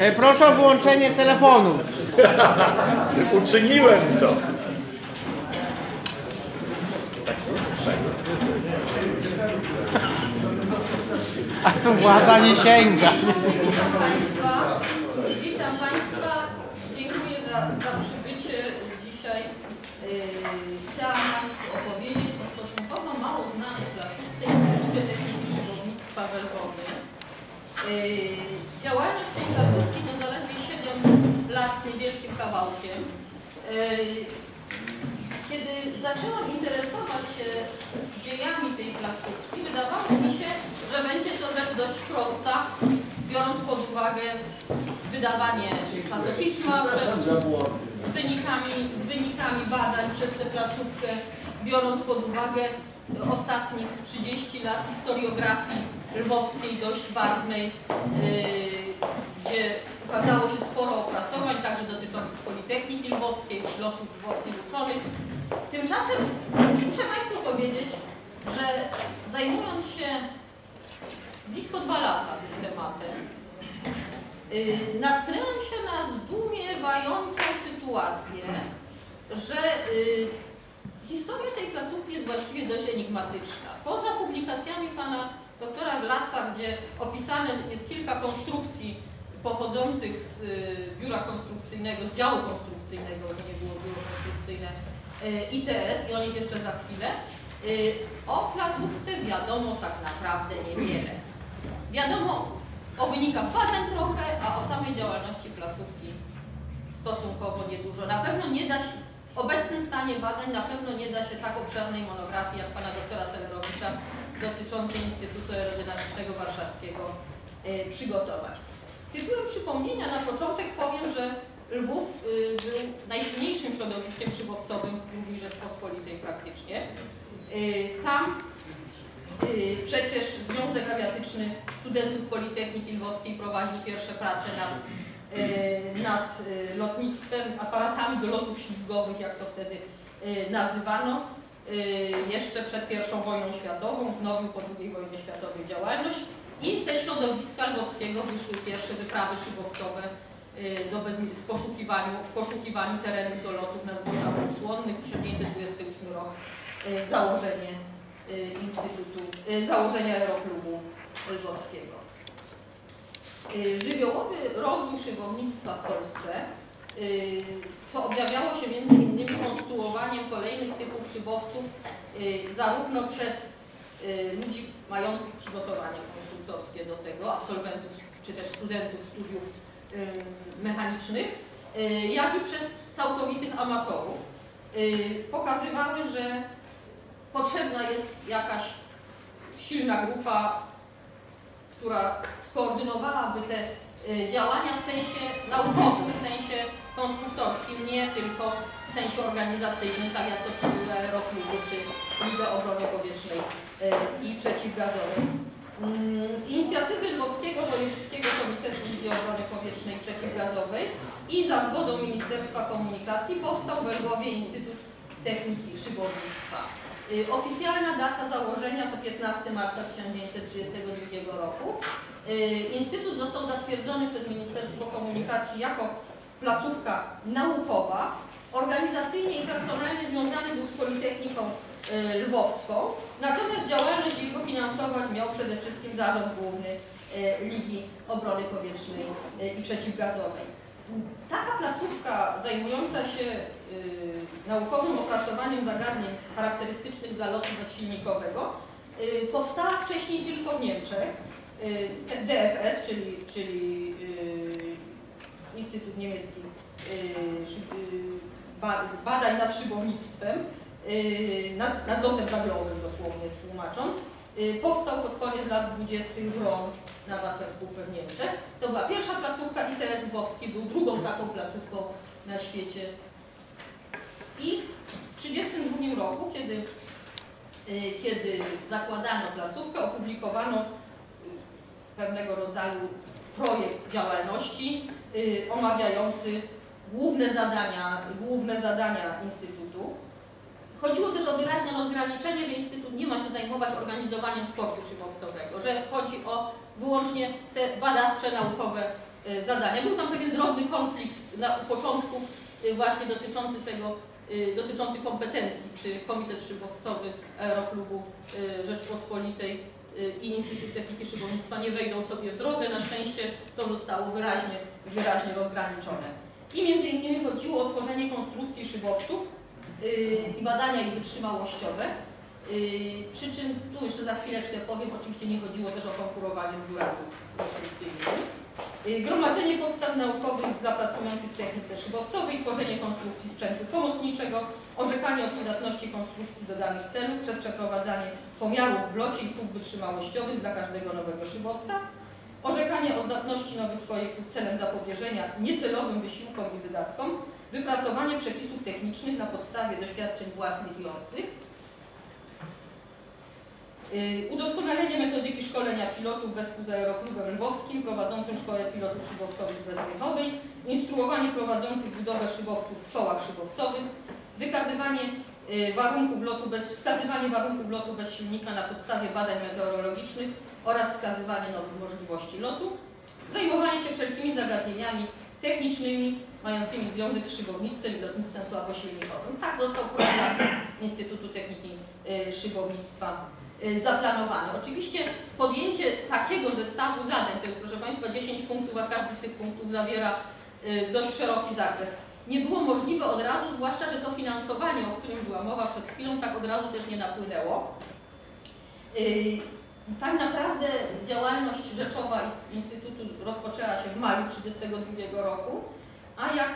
E, Proszę o wyłączenie telefonu. Uczyniłem to. A tu władza nie sięga. Witam Państwa. Witam Państwa. Dziękuję za, za przybycie dzisiaj. Yy, Chciałam Państwu opowiedzieć o stosunkowo mało znanej placówce Instytucie Techniki Szybownictwa w Lwowie. Yy, Działalność tej placówki 7 lat z niewielkim kawałkiem. Yy, Kiedy zaczęłam interesować się dziejami tej placówki, wydawało mi się, że będzie to rzecz dość prosta, biorąc pod uwagę wydawanie czasopisma przez, z, wynikami, z wynikami badań przez tę placówkę, biorąc pod uwagę ostatnich 30 lat historiografii lwowskiej dość barwnej, yy, gdzie ukazało się sporo opracowań, także dotyczących Politechniki Lwowskiej, losów lwowskich uczonych. Tymczasem muszę Państwu powiedzieć, że zajmując się blisko dwa lata tym tematem, yy, natknęłam się na zdumiewającą sytuację, że yy, historia tej placówki jest właściwie dość enigmatyczna. Poza publikacjami pana doktora Glasa, gdzie opisane jest kilka konstrukcji pochodzących z y, biura konstrukcyjnego, z działu konstrukcyjnego, to nie było biuro konstrukcyjne, y, ITS i o nich jeszcze za chwilę. Y, O placówce wiadomo tak naprawdę niewiele. Wiadomo o wynikach badań trochę, a o samej działalności placówki stosunkowo niedużo. Na pewno nie da się, obecnym stanie badań na pewno nie da się tak obszernej monografii jak pana doktora Selerowicza dotyczącej Instytutu Aerodynamicznego Warszawskiego y, przygotować. Tytułem przypomnienia na początek powiem, że Lwów y, był najsilniejszym środowiskiem szybowcowym w II Rzeczpospolitej praktycznie. Y, Tam przecież Związek Awiatyczny Studentów Politechniki Lwowskiej prowadził pierwsze prace nad, nad y, lotnictwem, aparatami do lotów ślizgowych, jak to wtedy y, nazywano. Jeszcze przed I wojną światową, wznowił po II wojnie światowej działalność i ze środowiska lwowskiego wyszły pierwsze wyprawy szybowcowe do bezmi- w, poszukiwaniu, w poszukiwaniu terenów do lotów na zbożach usłonnych. 1928 rok założenie Instytutu, założenie Aeroklubu Lwowskiego. Y, Żywiołowy rozwój szybownictwa w Polsce, y, co objawiało się między innymi konstruowaniem kolejnych typów szybowców y, zarówno przez ludzi mających przygotowanie konstruktorskie do tego, absolwentów czy też studentów studiów mechanicznych, jak i przez całkowitych amatorów, pokazywały, że potrzebna jest jakaś silna grupa, która skoordynowałaby te y, działania w sensie naukowym, w sensie konstruktorskim, nie tylko w sensie organizacyjnym, tak jak to czyniły aerokluby czy Liga Obrony Powietrznej y, i Przeciwgazowej. Mm, Z inicjatywy Lwowskiego Wojewódzkiego Komitetu Ligi Obrony Powietrznej Przeciwgazowej i za zgodą Ministerstwa Komunikacji powstał w Lwowie Instytut Techniki Szybownictwa. Y, Oficjalna data założenia to 15 marca 1932 roku. Y, Instytut został zatwierdzony przez Ministerstwo Komunikacji jako placówka naukowa, organizacyjnie i personalnie związany był z Politechniką y, Lwowską, natomiast działalność jego finansować miał przede wszystkim Zarząd Główny Ligi Obrony Powietrznej i Przeciwgazowej. Taka placówka zajmująca się naukowym opracowaniem zagadnień charakterystycznych dla lotu bezsilnikowego y, powstała wcześniej tylko w Niemczech. Y, DFS, czyli, czyli y, Instytut Niemiecki Badań nad Szybownictwem, nad, nad lotem żaglowym dosłownie tłumacząc, powstał pod koniec lat 20. w Rom na Wasserkuppe w Niemczech. To była pierwsza placówka ITS Lwowski był drugą taką placówką na świecie. I w 1932 roku, kiedy, y, kiedy zakładano placówkę, opublikowano y, pewnego rodzaju projekt działalności y, omawiający główne zadania, główne zadania Instytutu. Chodziło też o wyraźne rozgraniczenie, że Instytut nie ma się zajmować organizowaniem sportu szybowcowego, że chodzi o wyłącznie te badawcze, naukowe zadania. Był tam pewien drobny konflikt na u początków e, właśnie dotyczący tego, dotyczący kompetencji, czy Komitet Szybowcowy Aeroklubu e, Rzeczpospolitej e, i Instytut Techniki Szybownictwa nie wejdą sobie w drogę. Na szczęście to zostało wyraźnie, wyraźnie rozgraniczone. I między innymi chodziło o tworzenie konstrukcji szybowców i badania ich wytrzymałościowe. Przy czym, tu jeszcze za chwileczkę powiem, oczywiście nie chodziło też o konkurowanie z biurami konstrukcyjnymi. Yy, Gromadzenie podstaw naukowych dla pracujących w technice szybowcowej, tworzenie konstrukcji sprzętu pomocniczego, orzekanie o przydatności konstrukcji do danych celów przez przeprowadzanie pomiarów w locie i prób wytrzymałościowych dla każdego nowego szybowca, orzekanie o zdatności nowych projektów celem zapobieżenia niecelowym wysiłkom i wydatkom, wypracowanie przepisów technicznych na podstawie doświadczeń własnych i obcych, Udoskonalenie metodyki szkolenia pilotów wespół z Aeroklubem Lwowskim prowadzącym Szkołę Pilotów Szybowcowych Bezmiechowej, instruowanie prowadzących budowę szybowców w kołach szybowcowych, wykazywanie yy, warunków lotu bez, wskazywanie warunków lotu bez silnika na podstawie badań meteorologicznych oraz wskazywanie nowych możliwości lotu, zajmowanie się wszelkimi zagadnieniami technicznymi mającymi związek z szybownictwem i lotnictwem słabosilnikowym. Tak został program Instytutu Techniki yy, Szybownictwa y, zaplanowany. Oczywiście podjęcie takiego zestawu zadań, to jest proszę Państwa 10 punktów, a każdy z tych punktów zawiera y, dość szeroki zakres, nie było możliwe od razu, zwłaszcza, że to finansowanie, o którym była mowa przed chwilą, tak od razu też nie napłynęło. Y, Tak naprawdę działalność rzeczowa Instytutu rozpoczęła się w maju 1932 roku, a jak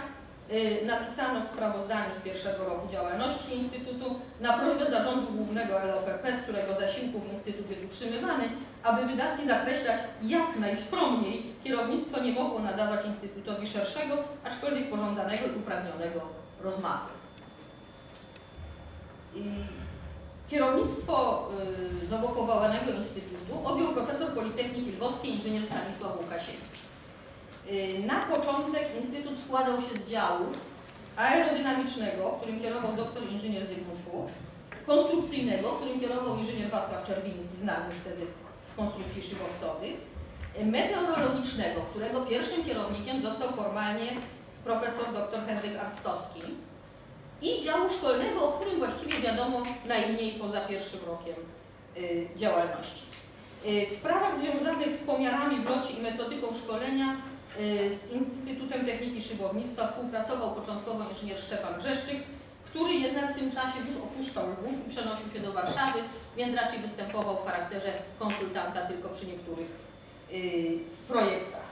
napisano w sprawozdaniu z pierwszego roku działalności Instytutu na prośbę Zarządu Głównego LOPP, z którego zasiłków Instytut jest utrzymywany, aby wydatki zakreślać jak najskromniej, kierownictwo nie mogło nadawać Instytutowi szerszego, aczkolwiek pożądanego i upragnionego rozmachu. Kierownictwo y, nowo powołanego Instytutu objął profesor Politechniki Lwowskiej inżynier Stanisław Łukasiewicz. Y, Na początek Instytut składał się z działów aerodynamicznego, którym kierował doktor inżynier Zygmunt Fuchs, konstrukcyjnego, którym kierował inżynier Wacław Czerwiński, znany już wtedy z konstrukcji szybowcowych, y, meteorologicznego, którego pierwszym kierownikiem został formalnie profesor dr Henryk Arctowski i działu szkolnego, o którym właściwie wiadomo najmniej poza pierwszym rokiem y, działalności. W sprawach związanych z pomiarami w locie i metodyką szkolenia z Instytutem Techniki Szybownictwa współpracował początkowo inżynier Szczepan Grzeszczyk, który jednak w tym czasie już opuszczał Lwów i przenosił się do Warszawy, więc raczej występował w charakterze konsultanta tylko przy niektórych y, projektach.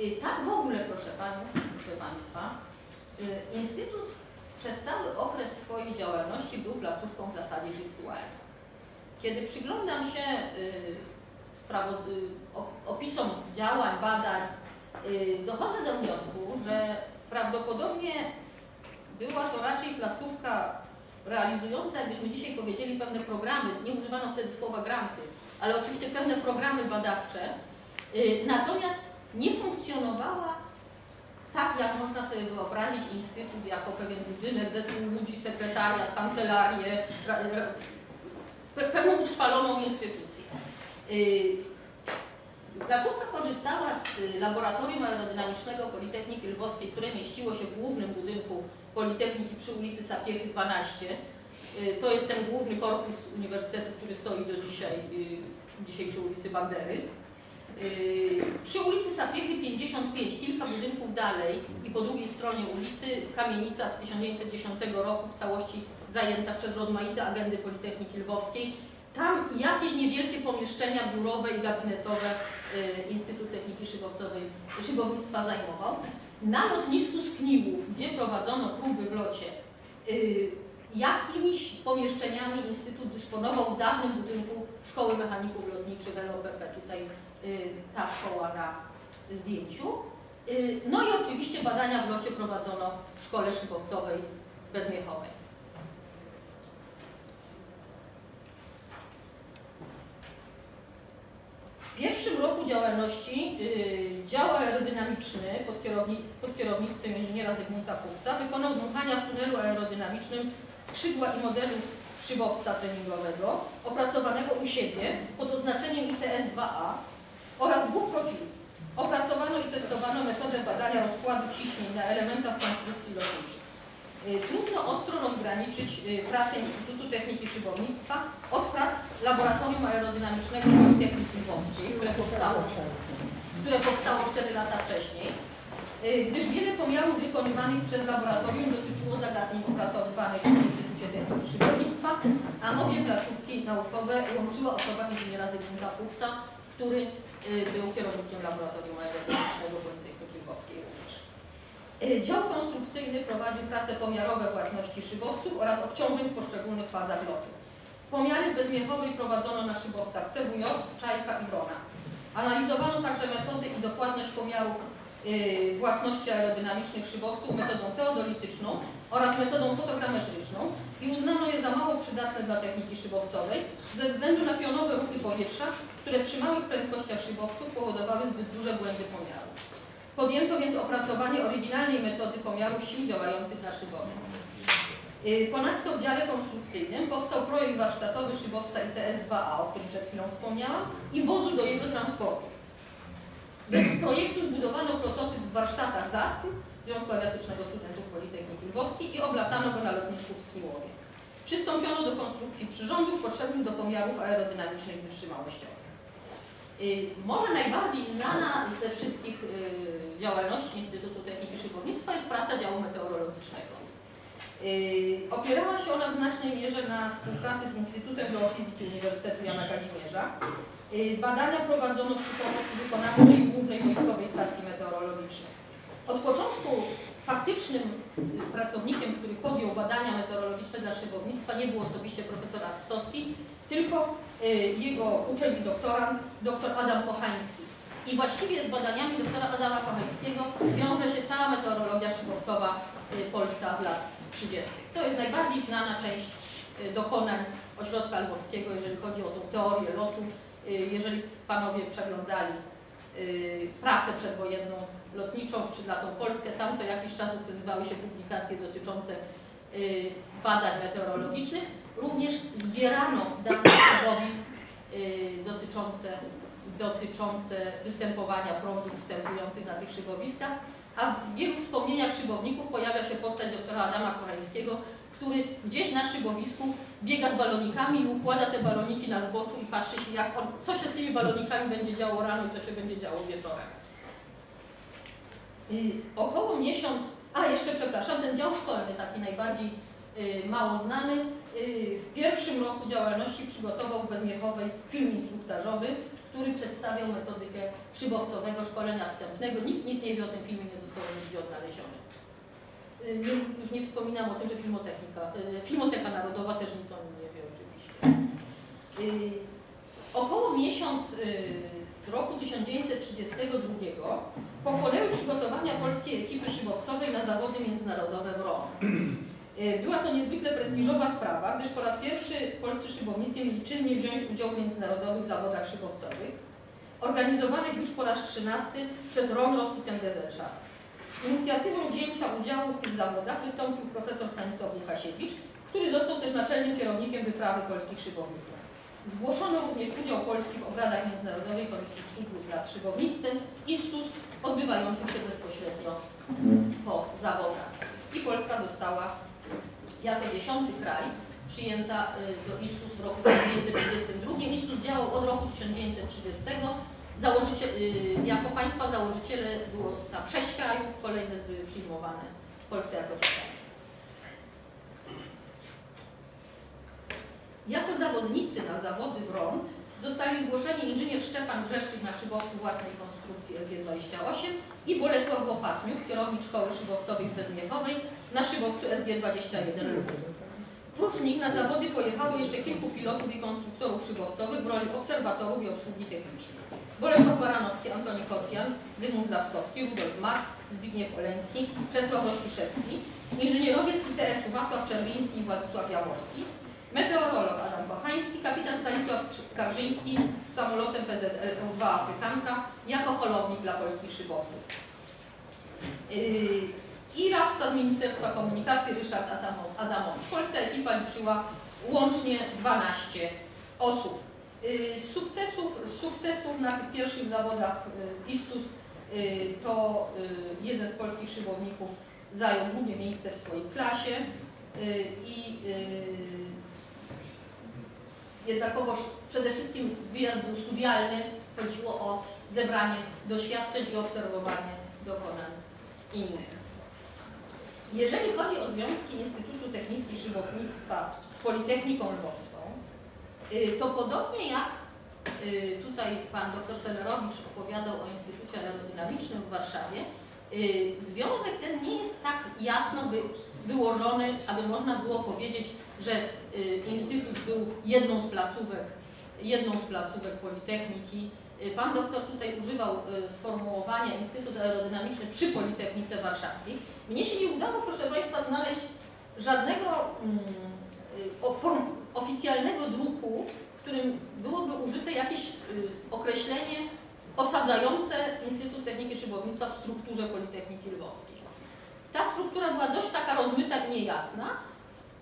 Y, Tak w ogóle, proszę Panów, proszę Państwa, y, Instytut przez cały okres swojej działalności był placówką w zasadzie wirtualną. Kiedy przyglądam się y, sprawoz- y, opisom działań, badań, y, dochodzę do wniosku, że prawdopodobnie była to raczej placówka realizująca, jakbyśmy dzisiaj powiedzieli, pewne programy, nie używano wtedy słowa granty, ale oczywiście pewne programy badawcze, y, natomiast nie funkcjonowała tak, jak można sobie wyobrazić instytut jako pewien budynek, zespół ludzi, sekretariat, kancelarię, pewną utrwaloną instytucję. Placówka korzystała z y, laboratorium aerodynamicznego Politechniki Lwowskiej, które mieściło się w głównym budynku Politechniki przy ulicy Sapiechy 12. Y, To jest ten główny korpus uniwersytetu, który stoi do dzisiaj, y, dzisiaj przy ulicy Bandery. Przy ulicy Sapiechy 55, kilka budynków dalej i po drugiej stronie ulicy kamienica z 1910 roku w całości zajęta przez rozmaite agendy Politechniki Lwowskiej. Tam jakieś niewielkie pomieszczenia biurowe i gabinetowe yy, Instytut Techniki Szybowcowej, Szybownictwa zajmował. Na lotnisku Skniłów, gdzie prowadzono próby w locie, yy, jakimiś pomieszczeniami Instytut dysponował w dawnym budynku Szkoły Mechaników Lotniczych LOPP. Tutaj y, ta szkoła na zdjęciu. Y, No i oczywiście badania w locie prowadzono w Szkole Szybowcowej w Bezmiechowej. W pierwszym roku działalności y, dział aerodynamiczny pod, kierowni, pod kierownictwem inżyniera Zygmunta Fuchsa wykonał dmuchania w tunelu aerodynamicznym skrzydła i modelu szybowca treningowego opracowanego u siebie pod oznaczeniem ITS-2A oraz dwóch profili. Opracowano i testowano metodę badania rozkładu ciśnień na elementach konstrukcji lotniczych. Y, Trudno ostro rozgraniczyć y, pracę Instytutu Techniki Szybownictwa od prac Laboratorium Aerodynamicznego Politechniki Lwowskiej, które powstało, które powstało 4 lata wcześniej, y, gdyż wiele pomiarów wykonywanych przez laboratorium dotyczyło zagadnień opracowywanych w Instytucie Techniki Szybownictwa, a obie placówki naukowe łączyła osoba inżyniera Zygmunta Fuchsa, który był kierownikiem Laboratorium Aerodynamicznego Politechniki Lwowskiej Dział konstrukcyjny prowadzi prace pomiarowe własności szybowców oraz obciążeń w poszczególnych fazach lotu. Pomiary bezmiechowej prowadzono na szybowcach CWJ, Czajka i Wrona. Analizowano także metody i dokładność pomiarów y, własności aerodynamicznych szybowców metodą teodolityczną oraz metodą fotogrametryczną i uznano je za mało przydatne dla techniki szybowcowej ze względu na pionowe ruchy powietrza, które przy małych prędkościach szybowców powodowały zbyt duże błędy pomiaru. Podjęto więc opracowanie oryginalnej metody pomiaru sił działających na szybowiec. Y, Ponadto w dziale konstrukcyjnym powstał projekt warsztatowy szybowca ITS-2A, o którym przed chwilą wspomniałam, i wozu do jego transportu. Według projektu zbudowano prototyp w warsztatach ZASP, Związku Awiatycznego Studentów Politechniki Lwowskiej i oblatano go na lotnisku w Skniłowie. Przystąpiono do konstrukcji przyrządów potrzebnych do pomiarów aerodynamicznych wytrzymałościowych. Y, Może najbardziej znana ze wszystkich y, działalności Instytutu Techniki Szybownictwa jest praca działu meteorologicznego. Y, Opierała się ona w znacznej mierze na współpracy z Instytutem Geofizyki Uniwersytetu Jana Kazimierza. Badania prowadzono przy pomocy wykonawczej Głównej Wojskowej Stacji Meteorologicznej. Od początku faktycznym pracownikiem, który podjął badania meteorologiczne dla szybownictwa nie był osobiście profesor Arstowski, tylko y, jego uczeń i doktorant, dr Adam Kochański. I właściwie z badaniami doktora Adama Kochańskiego wiąże się cała meteorologia szybowcowa y, polska z lat 30. To jest najbardziej znana część y, dokonań ośrodka lwowskiego, jeżeli chodzi o tą teorię lotu. Jeżeli panowie przeglądali prasę przedwojenną lotniczą, czy dla tą Polskę, tam co jakiś czas ukazywały się publikacje dotyczące badań meteorologicznych. Również zbierano dane środowisk y, dotyczące, dotyczące występowania prądów występujących na tych szybowiskach, a w wielu wspomnieniach szybowników pojawia się postać doktora Adama Kochańskiego, który gdzieś na szybowisku biega z balonikami i układa te baloniki na zboczu i patrzy się, jak on, co się z tymi balonikami będzie działo rano i co się będzie działo wieczorem. Y, około miesiąc, a jeszcze przepraszam, ten dział szkolny, taki najbardziej y, mało znany, w pierwszym roku działalności przygotował w Bezmiechowej film instruktażowy, który przedstawiał metodykę szybowcowego szkolenia wstępnego. Nikt nic nie wie o tym filmie, nie został nigdzie odnaleziony. Y, Nie, już nie wspominam o tym, że Filmotechnika, y, Filmoteka Narodowa też nic o nim nie wie oczywiście. Y, Około miesiąc y, z roku 1932 pochłonęły przygotowania polskiej ekipy szybowcowej na zawody międzynarodowe w Rom. Y, Była to niezwykle prestiżowa sprawa, gdyż po raz pierwszy polscy szybownicy mieli czynnie wziąć udział w międzynarodowych zawodach szybowcowych, organizowanych już po raz 13 przez Romros i Gesellschaft. Z inicjatywą wzięcia udziału w tych zawodach wystąpił profesor Stanisław Łukasiewicz, który został też naczelnym kierownikiem wyprawy polskich szybowników. Zgłoszono również udział Polski w obradach Międzynarodowej Komisji Studiów nad Szybownictwem ISTUS, odbywających się bezpośrednio po zawodach. I Polska została jako dziesiąty kraj przyjęta y, do ISTUS w roku 1932. ISTUS działał od roku 1930. Założyciel, y, jako państwa założyciele było tam sześć krajów, kolejne były przyjmowane. Polska jako czwarta. Jako zawodnicy na zawody w RON zostali zgłoszeni inżynier Szczepan Grzeszczyk na szybowcu własnej konstrukcji SG-28 i Bolesław Łopatniuk, kierownik Szkoły Szybowcowej w Bezmiechowej na szybowcu SG-21 Lwów. Prócz nich na zawody pojechało jeszcze kilku pilotów i konstruktorów szybowcowych w roli obserwatorów i obsługi technicznej. Bolesław Baranowski, Antoni Kocjan, Zygmunt Laskowski, Rudolf Max, Zbigniew Oleński, Czesław Roszkiszewski, inżynierowie z ITS-u Wacław Czerwiński i Władysław Jaworski, meteorolog Adam Kochański, kapitan Stanisław Skarżyński z samolotem PZL-2 Afrykanka jako holownik dla polskich szybowców. Yy, I radca z Ministerstwa Komunikacji Ryszard Adamo- Adamowicz. Polska ekipa liczyła łącznie 12 osób. Yy, sukcesów, sukcesów na tych pierwszych zawodach yy, ISTUS to jeden z polskich szybowników zajął drugie miejsce w swojej klasie i jednakowoż przede wszystkim wyjazd był studialny, chodziło o zebranie doświadczeń i obserwowanie dokonań innych. Jeżeli chodzi o związki Instytutu Techniki i Szybownictwa z Politechniką Lwowską, y, to podobnie jak y, tutaj pan dr Semerowicz opowiadał o Instytucie Aerodynamicznym w Warszawie, y, związek ten nie jest tak jasno wy, wyłożony, aby można było powiedzieć, że Instytut był jedną z placówek, jedną z placówek Politechniki. Pan doktor tutaj używał sformułowania Instytut Aerodynamiczny przy Politechnice Warszawskiej. Mnie się nie udało, proszę Państwa, znaleźć żadnego mm, oficjalnego druku, w którym byłoby użyte jakieś y, określenie osadzające Instytut Techniki Szybownictwa w strukturze Politechniki Lwowskiej. Ta struktura była dość taka rozmyta i niejasna.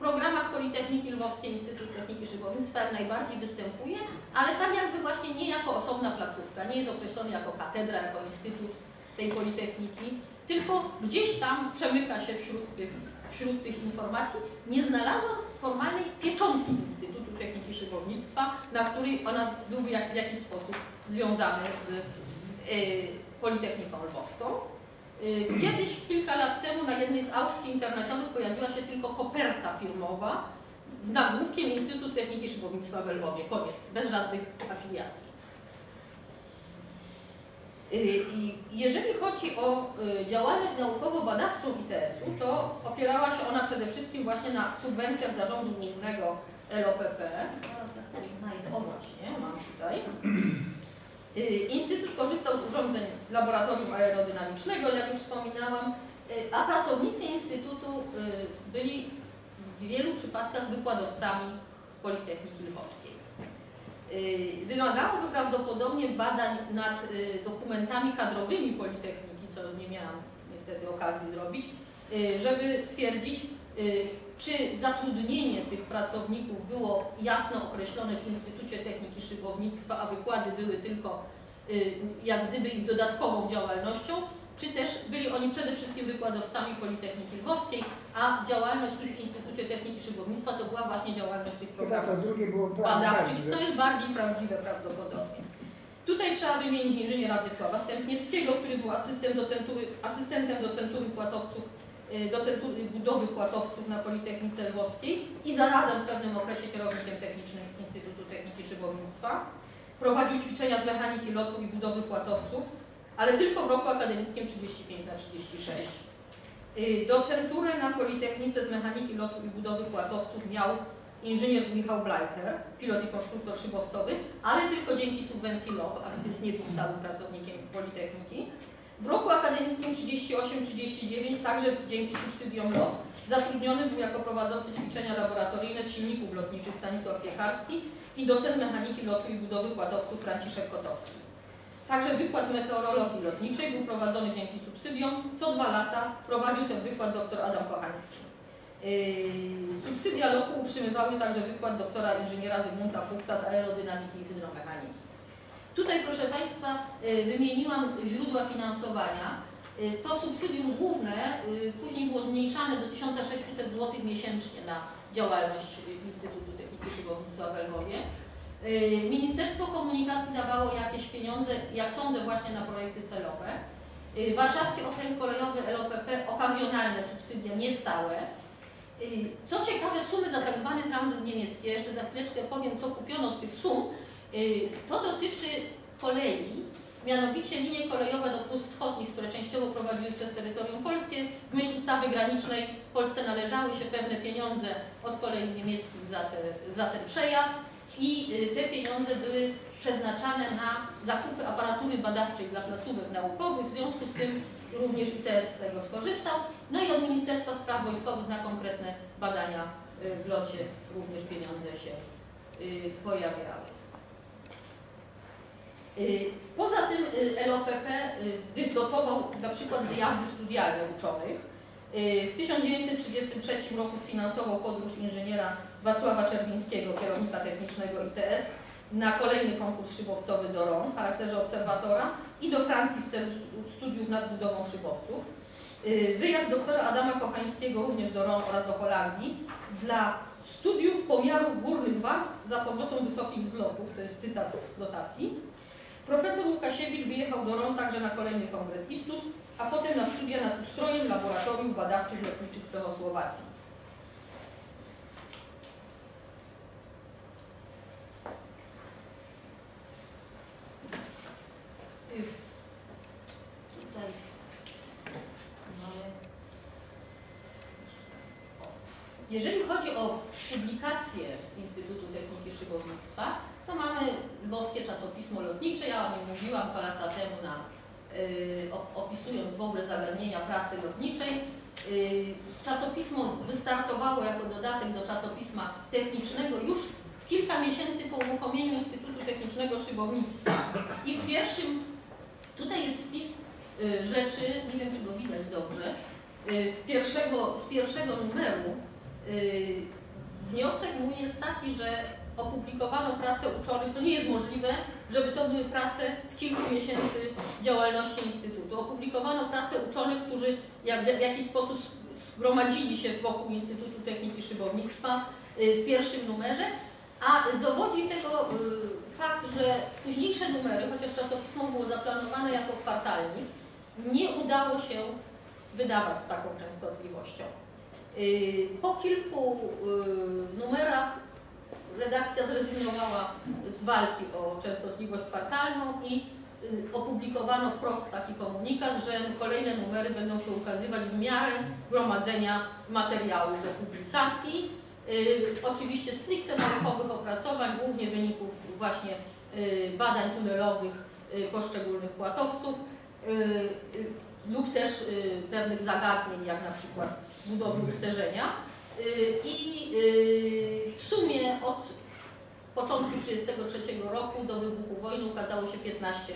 Programach Politechniki Lwowskiej Instytut Techniki Szybownictwa jak najbardziej występuje, ale tak jakby właśnie nie jako osobna placówka, nie jest określony jako katedra, jako instytut tej Politechniki, tylko gdzieś tam przemyka się wśród tych, wśród tych informacji. Nie znalazłam formalnej pieczątki Instytutu Techniki Szybownictwa, na której ona byłby jak, w jakiś sposób związany z y, Politechniką Lwowską. Y, kiedyś, kilka lat temu, na jednej z aukcji internetowych pojawiła się tylko koperta firmowa z nagłówkiem Instytut Techniki Szybownictwa w Lwowie. Koniec, bez żadnych afiliacji. Y, jeżeli chodzi o y, działalność naukowo-badawczą ITS-u, to opierała się ona przede wszystkim właśnie na subwencjach Zarządu Głównego LOPP. Teraz jak znajdę, o właśnie, mam tutaj. Y, Instytut korzystał z urządzeń laboratorium aerodynamicznego, jak już wspominałam, a pracownicy Instytutu byli w wielu przypadkach wykładowcami Politechniki Lwowskiej. Y, wymagałoby prawdopodobnie badań nad y, dokumentami kadrowymi Politechniki, co nie miałam niestety okazji zrobić, y, żeby stwierdzić, czy zatrudnienie tych pracowników było jasno określone w Instytucie Techniki Szybownictwa, a wykłady były tylko jak gdyby ich dodatkową działalnością, czy też byli oni przede wszystkim wykładowcami Politechniki Lwowskiej, a działalność ich w Instytucie Techniki Szybownictwa to była właśnie działalność tych programów badawczych. To jest bardziej prawdziwe prawdopodobnie. Tutaj trzeba wymienić inżyniera Wiesława Stępniewskiego, który był docentury, asystentem docentury płatowców, y, docentury budowy płatowców na Politechnice Lwowskiej i zarazem w pewnym okresie kierownikiem technicznym Instytutu Techniki Szybownictwa. Prowadził ćwiczenia z mechaniki lotu i budowy płatowców ale tylko w roku akademickim 35 na 36. Y, docenturę na Politechnice z mechaniki lotu i budowy płatowców miał inżynier Michał Bleicher, pilot i konstruktor szybowcowy, ale tylko dzięki subwencji LOB, a więc nie był stałym pracownikiem Politechniki. W roku akademickim 38-39 także dzięki subsydiom LOB zatrudniony był jako prowadzący ćwiczenia laboratoryjne z silników lotniczych Stanisław Piekarski i docent mechaniki lotu i budowy płatowców Franciszek Kotowski. Także wykład z meteorologii lotniczej był prowadzony dzięki subsydiom. Co dwa lata prowadził ten wykład dr Adam Kochański. Yy, subsydia lotu utrzymywały także wykład doktora inżyniera Zygmunta Fuchsa z aerodynamiki i hydromechaniki. Tutaj, proszę Państwa, yy, wymieniłam źródła finansowania. Yy, to subsydium główne później było zmniejszane do 1600 zł miesięcznie na działalność Instytutu Techniki Szybownictwa w Lwowie. Y, Ministerstwo Komunikacji dawało jakieś pieniądze, jak sądzę, właśnie na projekty celowe. Y, Warszawski Okręg Kolejowy LOPP okazjonalne subsydia, niestałe. Y, co ciekawe, sumy za tak zwany tranzyt niemiecki, jeszcze za chwileczkę powiem, co kupiono z tych sum, to dotyczy kolei, mianowicie linie kolejowe do Prus Wschodnich, które częściowo prowadziły przez terytorium polskie. W myśl ustawy granicznej Polsce należały się pewne pieniądze od kolei niemieckich za, te, za ten przejazd i y, te pieniądze były przeznaczane na zakupy aparatury badawczej dla placówek naukowych, w związku z tym również ITS z tego skorzystał. No i od Ministerstwa Spraw Wojskowych na konkretne badania y, w locie również pieniądze się y, pojawiały. Poza tym LOPP dotował na przykład wyjazdy studialne uczonych, w 1933 roku sfinansował podróż inżyniera Wacława Czerwińskiego, kierownika technicznego ITS, na kolejny konkurs szybowcowy do RON w charakterze obserwatora i do Francji w celu stu- studiów nad budową szybowców. Y, Wyjazd doktora Adama Kochańskiego również do RON oraz do Holandii dla studiów pomiarów górnych warstw za pomocą wysokich wzlotów, to jest cytat z dotacji. Profesor Łukasiewicz wyjechał do RON także na kolejny kongres ISTUS, a potem na studia nad ustrojem laboratoriów badawczych lotniczych w Czechosłowacji. Jeżeli chodzi o publikacje Instytutu Techniki Szybownictwa, to mamy lwowskie czasopismo lotnicze. Ja o nim mówiłam dwa lata temu, na, y, op- opisując w ogóle zagadnienia prasy lotniczej. Y, czasopismo wystartowało jako dodatek do czasopisma technicznego już w kilka miesięcy po uruchomieniu Instytutu Technicznego Szybownictwa. I w pierwszym, tutaj jest spis y, rzeczy, nie wiem czy go widać dobrze, y, z pierwszego, z pierwszego numeru. Y, Wniosek mój jest taki, że opublikowano pracę uczonych, to nie jest możliwe, żeby to były prace z kilku miesięcy działalności Instytutu. Opublikowano pracę uczonych, którzy w jakiś sposób zgromadzili się wokół Instytutu Techniki Szybownictwa y, w pierwszym numerze, a dowodzi tego y, fakt, że późniejsze numery, chociaż czasopismo było zaplanowane jako kwartalnik, nie udało się wydawać z taką częstotliwością. Y, Po kilku numerach redakcja zrezygnowała z walki o częstotliwość kwartalną i y, opublikowano wprost taki komunikat, że kolejne numery będą się ukazywać w miarę gromadzenia materiałów do publikacji. Y, Oczywiście stricte naukowych opracowań, głównie wyników właśnie y, badań tunelowych poszczególnych płatowców lub też pewnych zagadnień, jak na przykład budowy usterzenia. Y, I y, w sumie od początku 1933 roku do wybuchu wojny ukazało się 15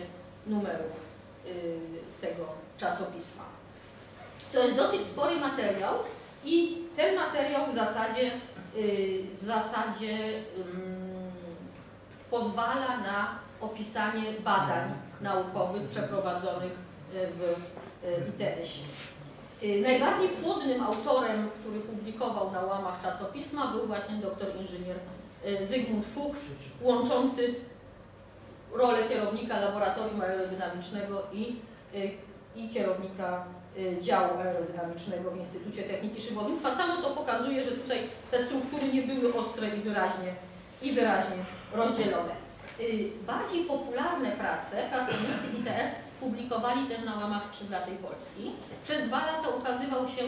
numerów y, tego czasopisma. To jest dosyć spory materiał i ten materiał w zasadzie, w zasadzie ym, pozwala na opisanie badań naukowych przeprowadzonych w ITS-ie. Y, Najbardziej płodnym autorem, który publikował na łamach czasopisma był właśnie doktor inżynier y, Zygmunt Fuchs, łączący rolę kierownika laboratorium aerodynamicznego i, y, i kierownika działu aerodynamicznego w Instytucie Techniki Szybownictwa. Samo to pokazuje, że tutaj te struktury nie były ostre i wyraźnie, i wyraźnie rozdzielone. Bardziej popularne prace pracownicy ITS publikowali też na łamach Skrzydlatej Polski. Przez dwa lata ukazywał się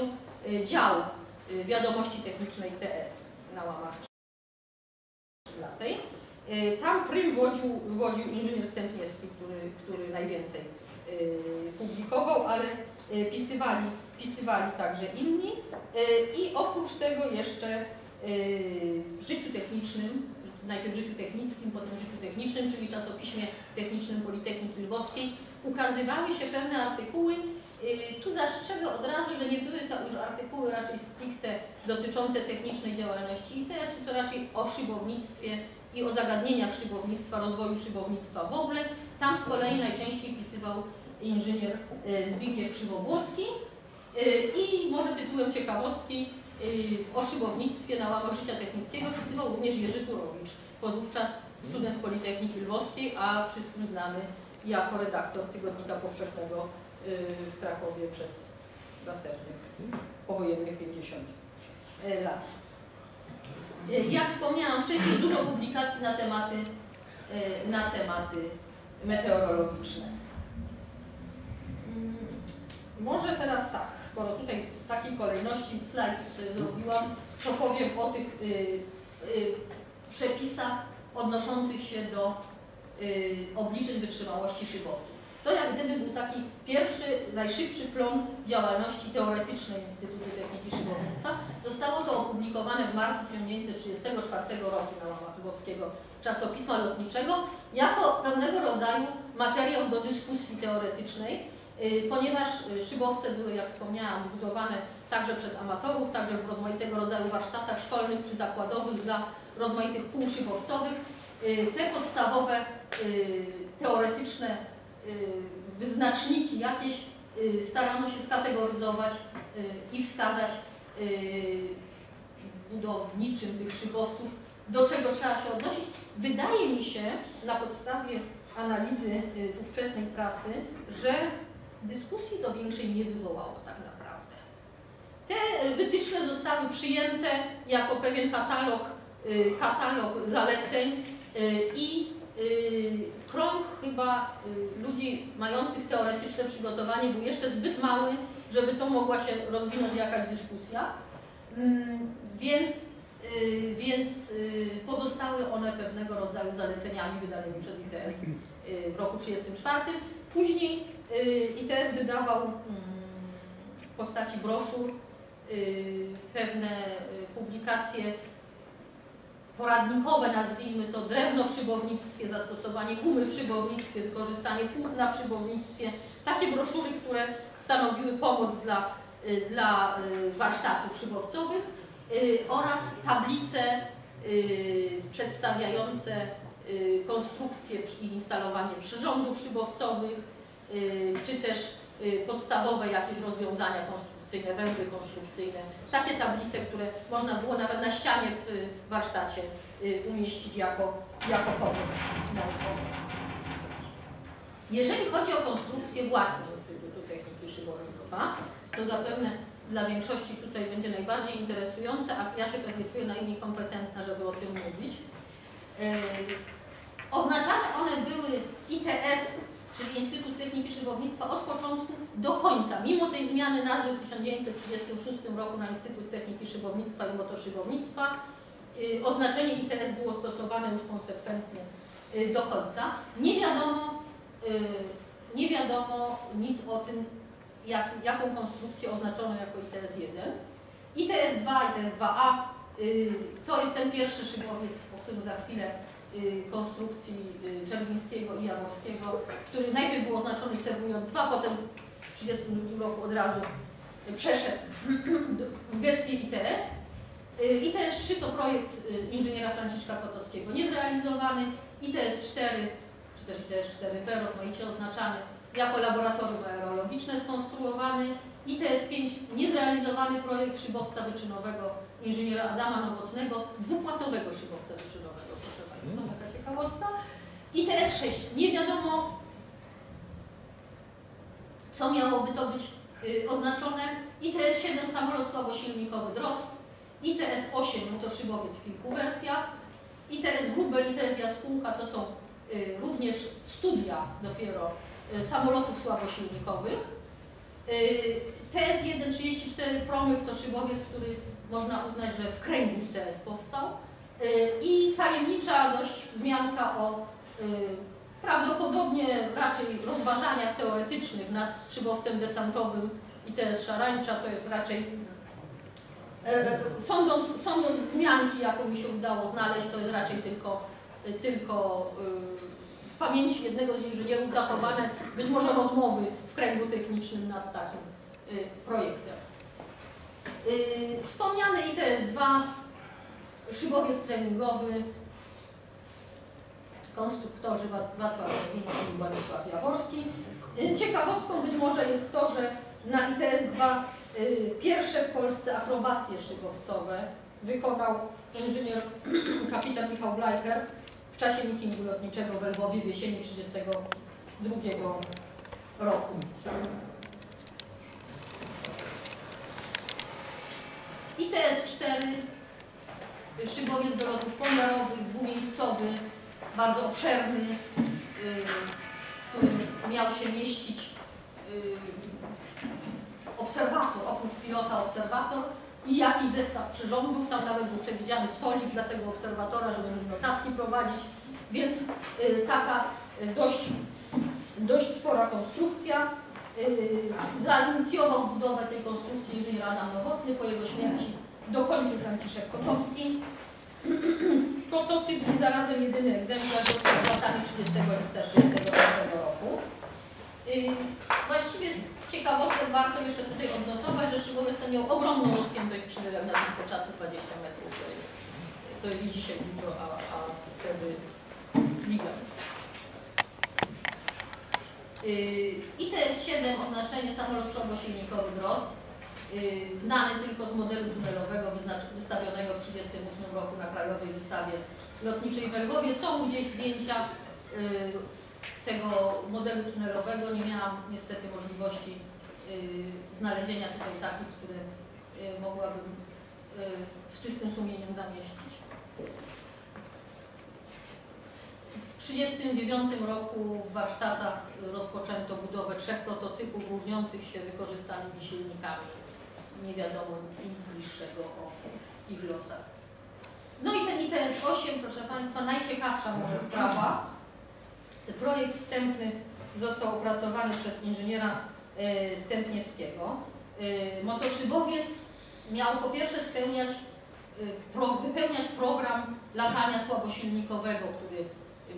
y, dział y, wiadomości technicznej ITS na łamach Skrzydlatej. Y, Tam prym wodził, wodził inżynier Stępniewski, który, który najwięcej publikował, ale pisywali, pisywali także inni. I oprócz tego jeszcze w życiu technicznym, najpierw w życiu technickim, potem w życiu technicznym, czyli czasopiśmie technicznym Politechniki Lwowskiej, ukazywały się pewne artykuły. Y, Tu zastrzegę od razu, że nie były to już artykuły raczej stricte dotyczące technicznej działalności ITS-u, co raczej o szybownictwie i o zagadnieniach szybownictwa, rozwoju szybownictwa w ogóle. Tam z kolei najczęściej pisywał inżynier y, Zbigniew Krzywobłocki Y, i może tytułem ciekawostki o szybownictwie na łamach życia technickiego pisywał również Jerzy Turowicz, podówczas student Politechniki Lwowskiej, a wszystkim znany jako redaktor Tygodnika Powszechnego y, w Krakowie przez następnych powojennych 50 y, lat. Y, Jak wspomniałam wcześniej, dużo publikacji na tematy, y, na tematy meteorologiczne. Mm, Może teraz tak, skoro tutaj w takiej kolejności slajd zrobiłam, to powiem o tych y, y, przepisach odnoszących się do obliczeń wytrzymałości szybowców. To jak gdyby był taki pierwszy, najszybszy plon działalności teoretycznej Instytutu Techniki Szybownictwa. Zostało to opublikowane w marcu 1934 roku na łamach Lwowskiego czasopisma lotniczego jako pewnego rodzaju materiał do dyskusji teoretycznej, y, ponieważ y, szybowce były, jak wspomniałam, budowane także przez amatorów, także w rozmaitego rodzaju warsztatach szkolnych, przyzakładowych dla rozmaitych półszybowcowych y, te podstawowe, y, teoretyczne y, wyznaczniki jakieś y, starano się skategoryzować y, i wskazać y, budowniczym tych szybowców, do czego trzeba się odnosić. Wydaje mi się, na podstawie analizy y, ówczesnej prasy, że dyskusji do większej nie wywołało tak naprawdę. Te wytyczne zostały przyjęte jako pewien katalog, y, katalog zaleceń y, i y, krąg chyba y, ludzi mających teoretyczne przygotowanie był jeszcze zbyt mały, żeby to mogła się rozwinąć jakaś dyskusja. Mm, Więc, y, więc y, pozostały one pewnego rodzaju zaleceniami wydanymi przez ITS y, w roku 1934. Później y, ITS wydawał mm, w postaci broszur y, pewne y, publikacje poradnikowe, nazwijmy to, drewno w szybownictwie, zastosowanie gumy w szybownictwie, wykorzystanie płótna w szybownictwie. Takie broszury, które stanowiły pomoc dla, y, dla y, warsztatów szybowcowych y, oraz tablice przedstawiające konstrukcję i instalowanie przyrządów szybowcowych, czy też podstawowe jakieś rozwiązania konstrukcyjne, węzły konstrukcyjne. Takie tablice, które można było nawet na ścianie w y, warsztacie y, umieścić jako, jako pomoc naukową. Jeżeli chodzi o konstrukcję własną Instytutu Techniki Szybownictwa, to zapewne dla większości tutaj będzie najbardziej interesujące, a ja się pewnie czuję najmniej kompetentna, żeby o tym mówić. Yy, Oznaczane one były ITS, czyli Instytut Techniki Szybownictwa od początku do końca, mimo tej zmiany nazwy w 1936 roku na Instytut Techniki Szybownictwa i Motoszybownictwa. Yy, Oznaczenie ITS było stosowane już konsekwentnie yy, do końca. Nie wiadomo, yy, nie wiadomo nic o tym, jak, jaką konstrukcję oznaczono jako ITS-1. ITS-2, ITS-2A y, to jest ten pierwszy szybowiec, o którym za chwilę y, konstrukcji y, Czerwińskiego i Jaworskiego, który najpierw był oznaczony CWJ-2, potem w 1932 roku od razu y, przeszedł w gestię ITS. Y, ITS-3 to projekt y, inżyniera Franciszka Kotowskiego niezrealizowany. ITS-4, czy też ITS-4B rozmaicie oznaczany, jako laboratorium aerologiczne skonstruowany. ITS-5 niezrealizowany projekt szybowca wyczynowego inżyniera Adama Nowotnego, dwupłatowego szybowca wyczynowego, proszę Państwa, taka ciekawostka. ITS-6 nie wiadomo, co miałoby to być y, oznaczone. ITS-7 samolot słabosilnikowy Drost, ITS-8 to szybowiec w kilku wersjach, ITS Grubel, ITS Jaskółka to są y, również studia dopiero y, samolotów słabosilnikowych. Y, TS-134 Promyk to szybowiec, który można uznać, że w kręgu ITS powstał. Y, I tajemnicza dość wzmianka o y, prawdopodobnie raczej rozważaniach teoretycznych nad szybowcem desantowym ITS Szarańcza. To jest raczej, e, sądząc, sądząc z wzmianki, jaką mi się udało znaleźć, to jest raczej tylko, tylko y, w pamięci jednego z inżynierów zachowane być może rozmowy w kręgu technicznym nad takim y, projektem. Y, Wspomniany ITS-2, szybowiec treningowy, konstruktorzy Wa- Wacław Rzewiński i Władysław Jaworski. Y, Ciekawostką być może jest to, że na ITS-2 y, pierwsze w Polsce akrobacje szybowcowe wykonał inżynier kapitan Michał Blajker w czasie mitingu lotniczego w Lwowie w jesieni 1932 roku. ITS-4, szybowiec do lotów pomiarowych, dwumiejscowy, bardzo obszerny, y, w którym miał się mieścić y, obserwator, oprócz pilota obserwator i jakiś zestaw przyrządów. Tam nawet był przewidziany stolik dla tego obserwatora, żeby notatki prowadzić, więc y, taka dość, dość spora konstrukcja. Zainicjował budowę tej konstrukcji inżynier Adam Nowotny, po jego śmierci dokończył Franciszek Kotowski. Prototyp i zarazem jedyny egzemplarz został latami 30 lipca 1935 roku. Yy, Właściwie z ciekawostek warto jeszcze tutaj odnotować, że szybowiec miał ogromną rozpiętość skrzydełek na tamte czasy 20 metrów. To jest, to jest i dzisiaj dużo, a, a wtedy gigant. Yy, ITS-7 oznaczenie samolot słabosilnikowy Drost, yy, znany tylko z modelu tunelowego wystawionego w 1938 roku na Krajowej Wystawie Lotniczej w Lwowie. Są gdzieś zdjęcia yy, tego modelu tunelowego. Nie miałam niestety możliwości yy, znalezienia tutaj takich, które mogłabym z czystym sumieniem zamieścić. W 1939 roku w warsztatach rozpoczęto budowę trzech prototypów różniących się wykorzystanymi silnikami. Nie wiadomo nic bliższego o ich losach. No i ten ITS-8, proszę Państwa, najciekawsza może sprawa. Projekt wstępny został opracowany przez inżyniera e, Stępniewskiego. E, Motoszybowiec miał po pierwsze spełniać, e, wypełniać program latania słabosilnikowego, który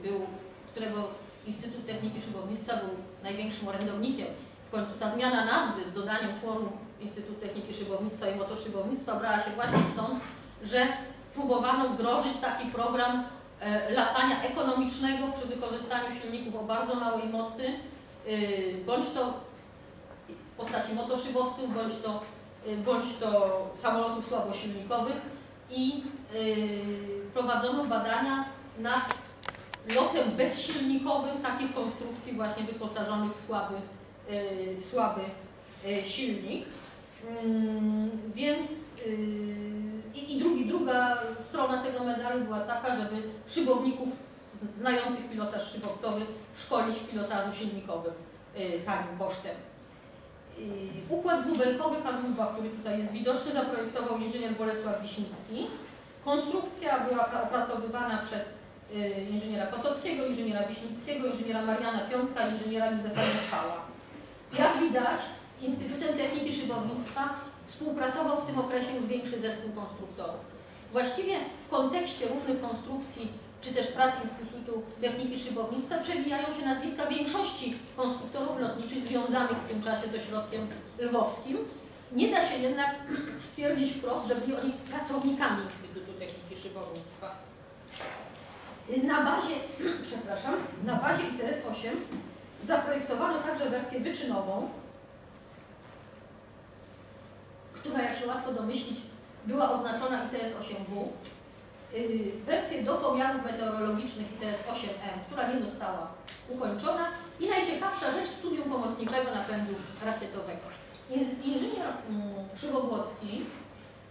był, którego Instytut Techniki Szybownictwa był największym orędownikiem. W końcu ta zmiana nazwy z dodaniem członów Instytutu Techniki Szybownictwa i Motoszybownictwa brała się właśnie stąd, że próbowano wdrożyć taki program e, latania ekonomicznego przy wykorzystaniu silników o bardzo małej mocy, y, bądź to w postaci motoszybowców, bądź to, y, bądź to samolotów słabosilnikowych i prowadzono badania nad lotem bezsilnikowym takich konstrukcji właśnie wyposażonych w słaby, w słaby silnik. Mm, Więc y, i, i drugi, druga strona tego medalu była taka, żeby szybowników znających pilotaż szybowcowy szkolić w pilotażu silnikowym y, tanim kosztem. Y, Układ dwubelkowy kadłuba, który tutaj jest widoczny, zaprojektował inżynier Bolesław Wiśnicki. Konstrukcja była pra- opracowywana przez inżyniera Kotowskiego, inżyniera Wiśnickiego, inżyniera Mariana Piątka i inżyniera Józefa Niespała. Jak widać, z Instytutem Techniki Szybownictwa współpracował w tym okresie już większy zespół konstruktorów. Właściwie w kontekście różnych konstrukcji, czy też prac Instytutu Techniki Szybownictwa przewijają się nazwiska większości konstruktorów lotniczych związanych w tym czasie z ośrodkiem lwowskim. Nie da się jednak stwierdzić wprost, że byli oni pracownikami Instytutu Techniki Szybownictwa. Na bazie, przepraszam, na bazie ITS-8 zaprojektowano także wersję wyczynową, która, jak się łatwo domyślić, była oznaczona ITS-8W. Yy, Wersję do pomiarów meteorologicznych ITS-8M, która nie została ukończona. I najciekawsza rzecz, studium pomocniczego napędu rakietowego. Inż- Inżynier mm, Krzywobłocki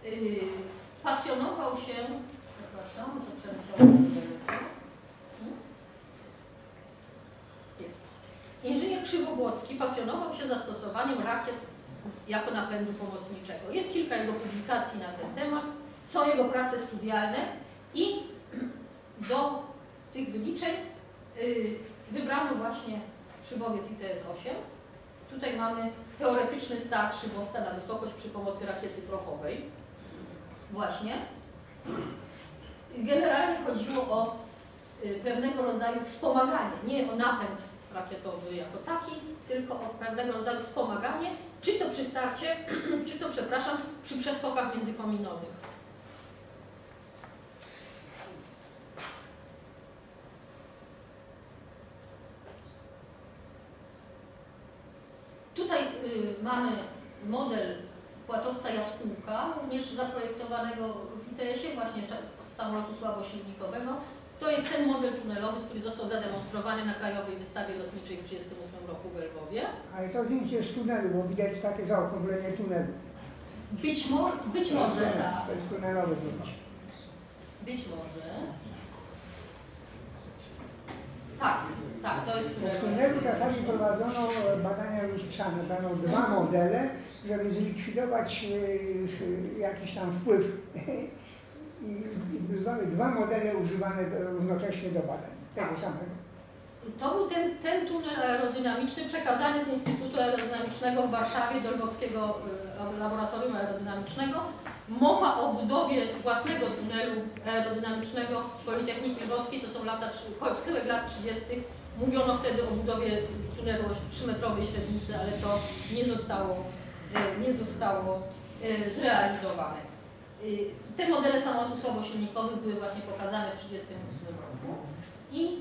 yy, pasjonował się, przepraszam, to. Hmm? Inżynier Krzywobłocki pasjonował się zastosowaniem rakiet jako napędu pomocniczego. Jest kilka jego publikacji na ten temat, są jego prace studialne i do tych wyliczeń y, wybrano właśnie szybowiec ITS-8. Tutaj mamy teoretyczny start szybowca na wysokość przy pomocy rakiety prochowej. Właśnie. Generalnie chodziło o y, pewnego rodzaju wspomaganie, nie o napęd rakietowy jako taki, tylko o pewnego rodzaju wspomaganie, czy to przy starcie, czy to, przepraszam, przy przeskokach międzykominowych. Tutaj y, mamy model płatowca Jaskółka, również zaprojektowanego w ITS-ie, właśnie samolotu słabosilnikowego. To jest ten model tunelowy, który został zademonstrowany na Krajowej Wystawie Lotniczej w 1938 roku w Lwowie. Ale to zdjęcie z tunelu, bo widać takie zaokrąglenie tunelu. Być, mo być może, tak. To jest tunelowe zdjęcie. Być może. Tak, tak, to jest W tunelowy. tunelu czasami prowadzono badania lustrzane, dano dwa modele, żeby zlikwidować e, jakiś tam wpływ. I, i były dwa modele używane równocześnie do badań tego samego. To był ten, ten tunel aerodynamiczny przekazany z Instytutu Aerodynamicznego w Warszawie do Lwowskiego y, Laboratorium Aerodynamicznego. Mowa o budowie własnego tunelu aerodynamicznego Politechniki Lwowskiej, to są lata, schyłek lat 30. Mówiono wtedy o budowie tunelu o 3-metrowej średnicy, ale to nie zostało, y, nie zostało y, zrealizowane. Y, Te modele samolotów słabosilnikowych były właśnie pokazane w 1938 roku i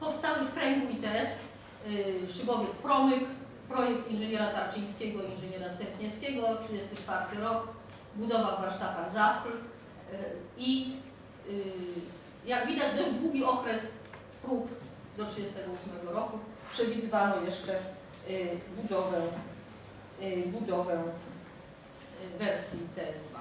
Powstały w kręgu ITS y, szybowiec Promyk, projekt inżyniera Tarczyńskiego i inżyniera Stępniewskiego, 34 rok, budowa w warsztatach Zaspl y, i jak widać dość długi okres prób do 1938 roku. Przewidywano jeszcze budowę, budowę wersji TS2.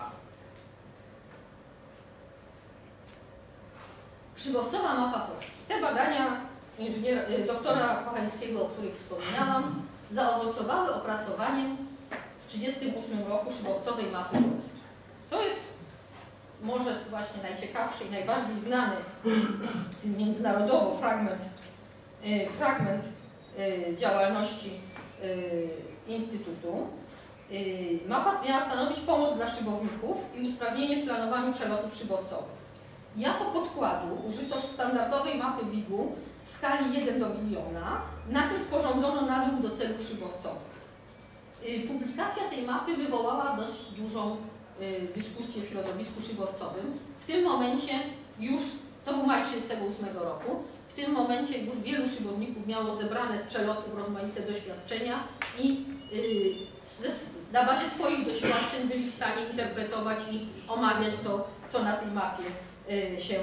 Szybowcowa mapa Polski. Te badania inżyniera, y, doktora Kochańskiego, o których wspominałam, zaowocowały opracowaniem w 1938 roku szybowcowej mapy Polski. To jest może właśnie najciekawszy i najbardziej znany międzynarodowo fragment, y, fragment y, działalności Instytutu. Y, Mapa miała stanowić pomoc dla szybowników i usprawnienie w planowaniu przelotów szybowcowych. Jako podkładu użyto standardowej mapy WIG-u w skali 1 do miliona. Na tym sporządzono nadruk do celów szybowcowych. Y, Publikacja tej mapy wywołała dość dużą y, dyskusję w środowisku szybowcowym. W tym momencie już, to był maj 1938 roku, w tym momencie już wielu szybowników miało zebrane z przelotów rozmaite doświadczenia i ze- na bazie swoich doświadczeń byli w stanie interpretować i omawiać to, co na tej mapie y, się,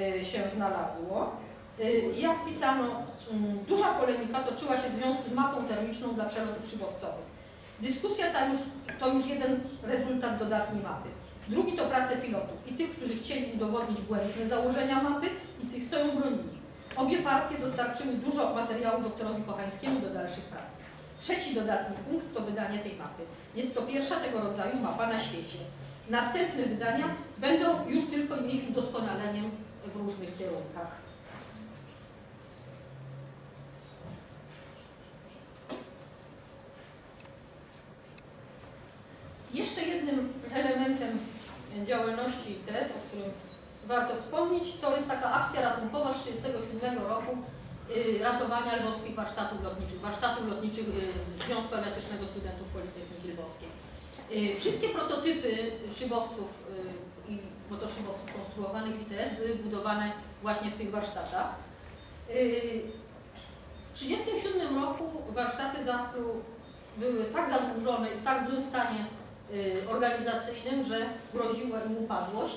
y, się znalazło. Y, Jak pisano, mm, duża polemika toczyła się w związku z mapą termiczną dla przelotów szybowcowych. Dyskusja ta już, to już jeden rezultat dodatni mapy. Drugi to prace pilotów i tych, którzy chcieli udowodnić błędne założenia mapy i tych, co ją bronili. Obie partie dostarczyły dużo materiału doktorowi Kochańskiemu do dalszych prac. Trzeci dodatni punkt to wydanie tej mapy. Jest to pierwsza tego rodzaju mapa na świecie. Następne wydania będą już tylko jej udoskonaleniem w różnych kierunkach. Jeszcze jednym elementem działalności ITS, o którym warto wspomnieć, to jest taka akcja ratunkowa z 1937 roku ratowania lwowskich warsztatów lotniczych, warsztatów lotniczych y, Związku Awiatycznego Studentów Politechniki Lwowskiej. Y, Wszystkie prototypy szybowców y, i motoszybowców konstruowanych w ITS były budowane właśnie w tych warsztatach. Y, W 1937 roku warsztaty Zaspru były tak zadłużone i w tak złym stanie y, organizacyjnym, że groziła im upadłość.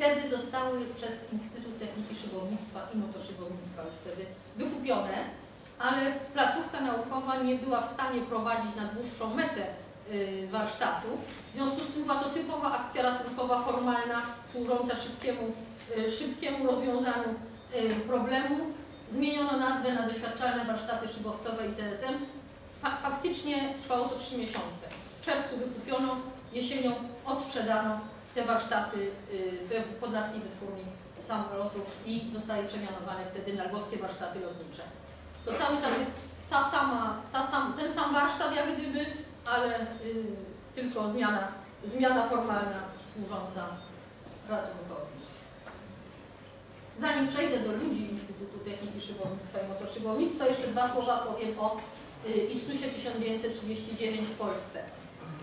Wtedy zostały przez Instytut Techniki Szybownictwa i Motoszybownictwa już wtedy wykupione, ale placówka naukowa nie była w stanie prowadzić na dłuższą metę y, warsztatu. W związku z tym była to typowa akcja ratunkowa formalna, służąca szybkiemu, y, szybkiemu rozwiązaniu y, problemu. Zmieniono nazwę na doświadczalne warsztaty szybowcowe i TSM. Fa faktycznie trwało to trzy miesiące. W czerwcu wykupiono, jesienią odsprzedano te warsztaty y, Podlaskiej Wytwórni Samolotów i zostały przemianowane wtedy na lwowskie warsztaty lotnicze. To cały czas jest ta sama, ta sam, ten sam warsztat jak gdyby, ale y, tylko zmiana, zmiana formalna służąca ratunkowi. Zanim przejdę do ludzi Instytutu Techniki Szybownictwa i Motoszybownictwa, jeszcze dwa słowa powiem o y, Istusie 1939 w Polsce.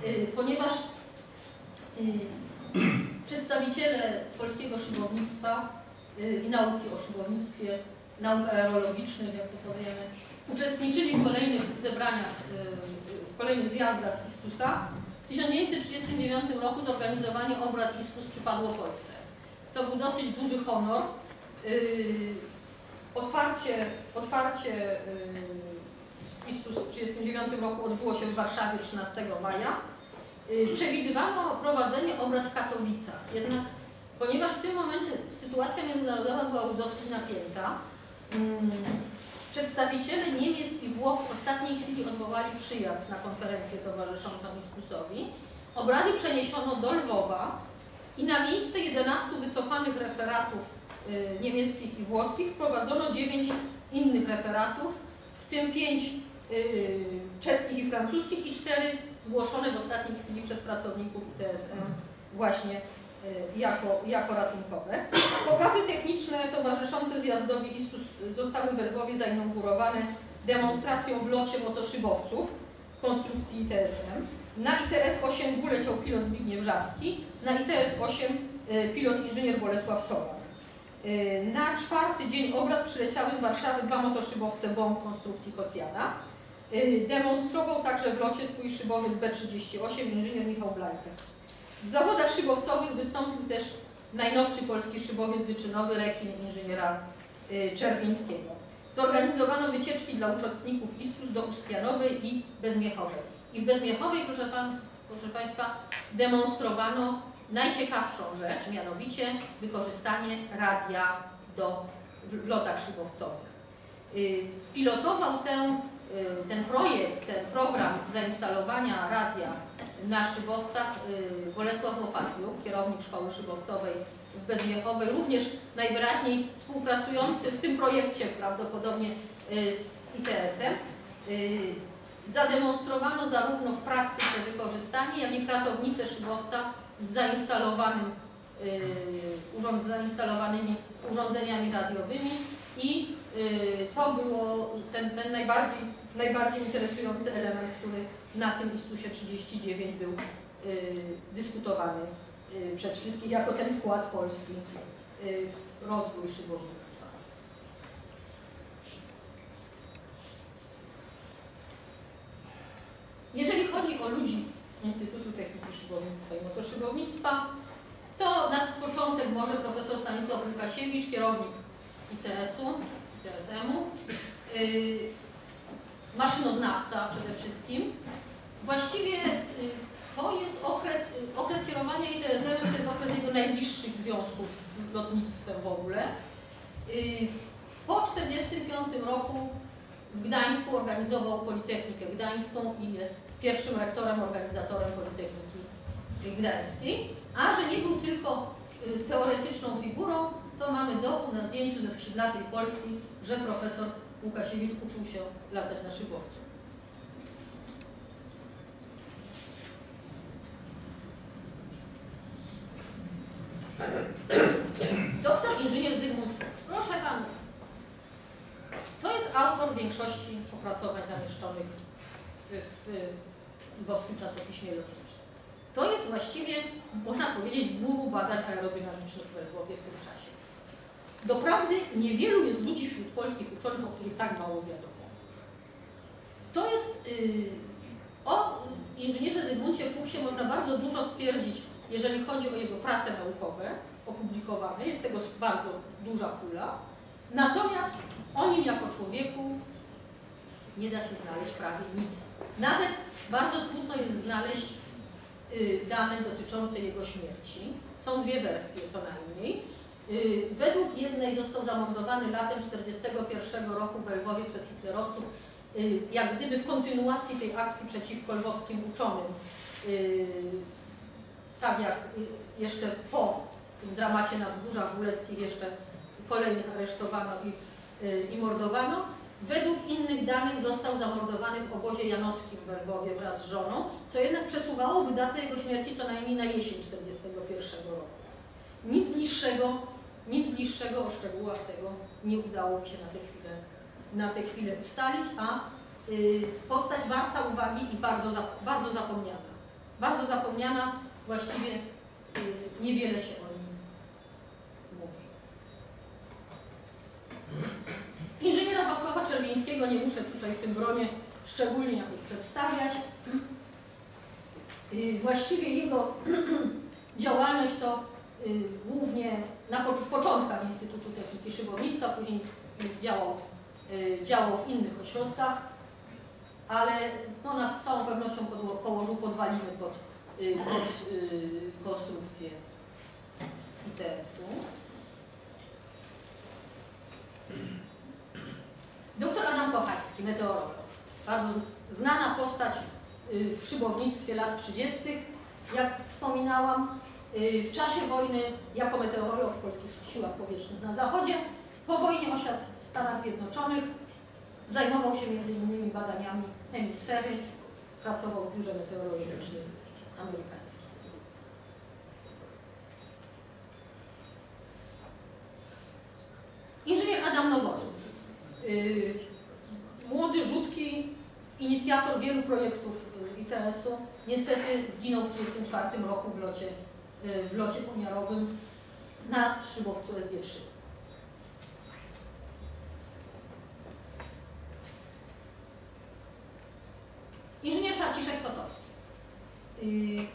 Y, Ponieważ y, przedstawiciele polskiego szybownictwa y, i nauki o szybownictwie, nauk aerologicznych, jak to powiemy, uczestniczyli w kolejnych zebraniach, y, w kolejnych zjazdach Istusa. W 1939 roku zorganizowanie obrad Istus przypadło Polsce. To był dosyć duży honor. Y, Otwarcie, otwarcie Istus w 1939 roku odbyło się w Warszawie 13 maja. Y, Przewidywano prowadzenie obrad w Katowicach, jednak ponieważ w tym momencie sytuacja międzynarodowa była dosyć napięta, mm, przedstawiciele Niemiec i Włoch w ostatniej chwili odwołali przyjazd na konferencję towarzyszącą Istusowi. Obrady przeniesiono do Lwowa i na miejsce 11 wycofanych referatów y, niemieckich i włoskich wprowadzono 9 innych referatów, w tym 5 y, czeskich i francuskich i 4 zgłoszone w ostatniej chwili przez pracowników ITSM właśnie y, jako, jako ratunkowe. Pokazy techniczne towarzyszące zjazdowi ISTUS zostały w Lwowie zainaugurowane demonstracją w locie motoszybowców konstrukcji ITSM. Na ITS-8 wleciał pilot Zbigniew Żabski, na ITS-8 y, pilot inżynier Bolesław Sowa. Y, Na czwarty dzień obrad przyleciały z Warszawy dwa motoszybowce bomb konstrukcji Kocjana. Demonstrował także w locie swój szybowiec B38 inżynier Michał Blajka. W zawodach szybowcowych wystąpił też najnowszy polski szybowiec wyczynowy Rekin inżyniera y, Czerwińskiego. Zorganizowano wycieczki dla uczestników ISTUS do Ustianowej i Bezmiechowej. I w Bezmiechowej, proszę, pan, proszę Państwa, demonstrowano najciekawszą rzecz, mianowicie wykorzystanie radia do, w, lotach szybowcowych. Y, Pilotował tę, ten projekt, ten program zainstalowania radia na szybowcach y, Bolesław Łopatniuk, kierownik szkoły szybowcowej w Bezmiechowej, również najwyraźniej współpracujący w tym projekcie prawdopodobnie y, z ITS-em. Y, Zademonstrowano zarówno w praktyce wykorzystanie, jak i kratownicę szybowca z zainstalowanym, y, z zainstalowanymi urządzeniami radiowymi i y, to było ten, ten najbardziej, najbardziej interesujący element, który na tym ISTUSie 39 był y, dyskutowany y, przez wszystkich jako ten wkład Polski y, w rozwój szybownictwa. Jeżeli chodzi o ludzi Instytutu Techniki Szybownictwa i Motoszybownictwa, to na początek może profesor Stanisław Łukasiewicz, kierownik ITS-u, ITSM-u, yy, maszynoznawca przede wszystkim. Właściwie yy, to jest okres, yy, okres kierowania ITSM, to jest okres jego najbliższych związków z lotnictwem w ogóle. Po 1945 roku w Gdańsku organizował Politechnikę Gdańską i jest pierwszym rektorem, organizatorem Politechniki Gdańskiej. A że nie był tylko y, teoretyczną figurą, to mamy dowód na zdjęciu ze skrzydlatej Polski, że profesor Łukasiewicz uczył się latać na szybowcu. Doktor inżynier Zygmunt Fuchs. Proszę panów, to jest autor większości opracowań zamieszczonych w lwowskim czasopiśmie lotniczym. To jest właściwie, można powiedzieć, guru badań aerodynamicznych we Lwowie w tym czasie. Doprawdy niewielu jest ludzi wśród polskich uczonych, o których tak mało wiadomo. To jest, yy, o inżynierze Zygmuncie Fuchsie można bardzo dużo stwierdzić, jeżeli chodzi o jego prace naukowe opublikowane. Jest tego bardzo duża pula. Natomiast o nim jako człowieku nie da się znaleźć prawie nic. Nawet bardzo trudno jest znaleźć y, dane dotyczące jego śmierci. Są dwie wersje co najmniej. Y, według jednej został zamordowany latem 1941 roku w Lwowie przez hitlerowców, y, jak gdyby w kontynuacji tej akcji przeciwko lwowskim uczonym. Y, tak jak jeszcze po tym dramacie na wzgórzach wuleckich jeszcze kolejnych aresztowano i, i mordowano. Według innych danych został zamordowany w obozie janowskim w Lwowie wraz z żoną, co jednak przesuwałoby datę jego śmierci co najmniej na jesień 1941 roku. Nic bliższego, nic bliższego o szczegółach tego nie udało mi się na tę chwilę, na tę chwilę ustalić, a y, postać warta uwagi i bardzo, za, bardzo zapomniana. Bardzo zapomniana, właściwie y, niewiele się o nim mówi. Inżyniera Wacława Czerwińskiego nie muszę tutaj w tym gronie szczególnie jakoś przedstawiać. Y, Właściwie jego działalność to głównie na w początkach Instytutu Techniki Szybownictwa, później już działał, y, działał w innych ośrodkach, ale no, z całą pewnością położył podwaliny pod, y, pod y, konstrukcję ITS-u. Doktor Adam Kochański, meteorolog. Bardzo znana postać y, w szybownictwie lat 30. Jak wspominałam, y, w czasie wojny jako meteorolog w polskich siłach powietrznych na zachodzie, po wojnie osiadł w Stanach Zjednoczonych, zajmował się m.in. badaniami hemisfery, pracował w biurze meteorologicznym amerykańskim. Inżynier Adam Nowotny. Y, Młody, rzutki, inicjator wielu projektów y, ITS-u. Niestety zginął w 1934 roku w locie, y, Y, w locie pomiarowym na szybowcu SG3. Inżynier Franciszek Kotowski. Y,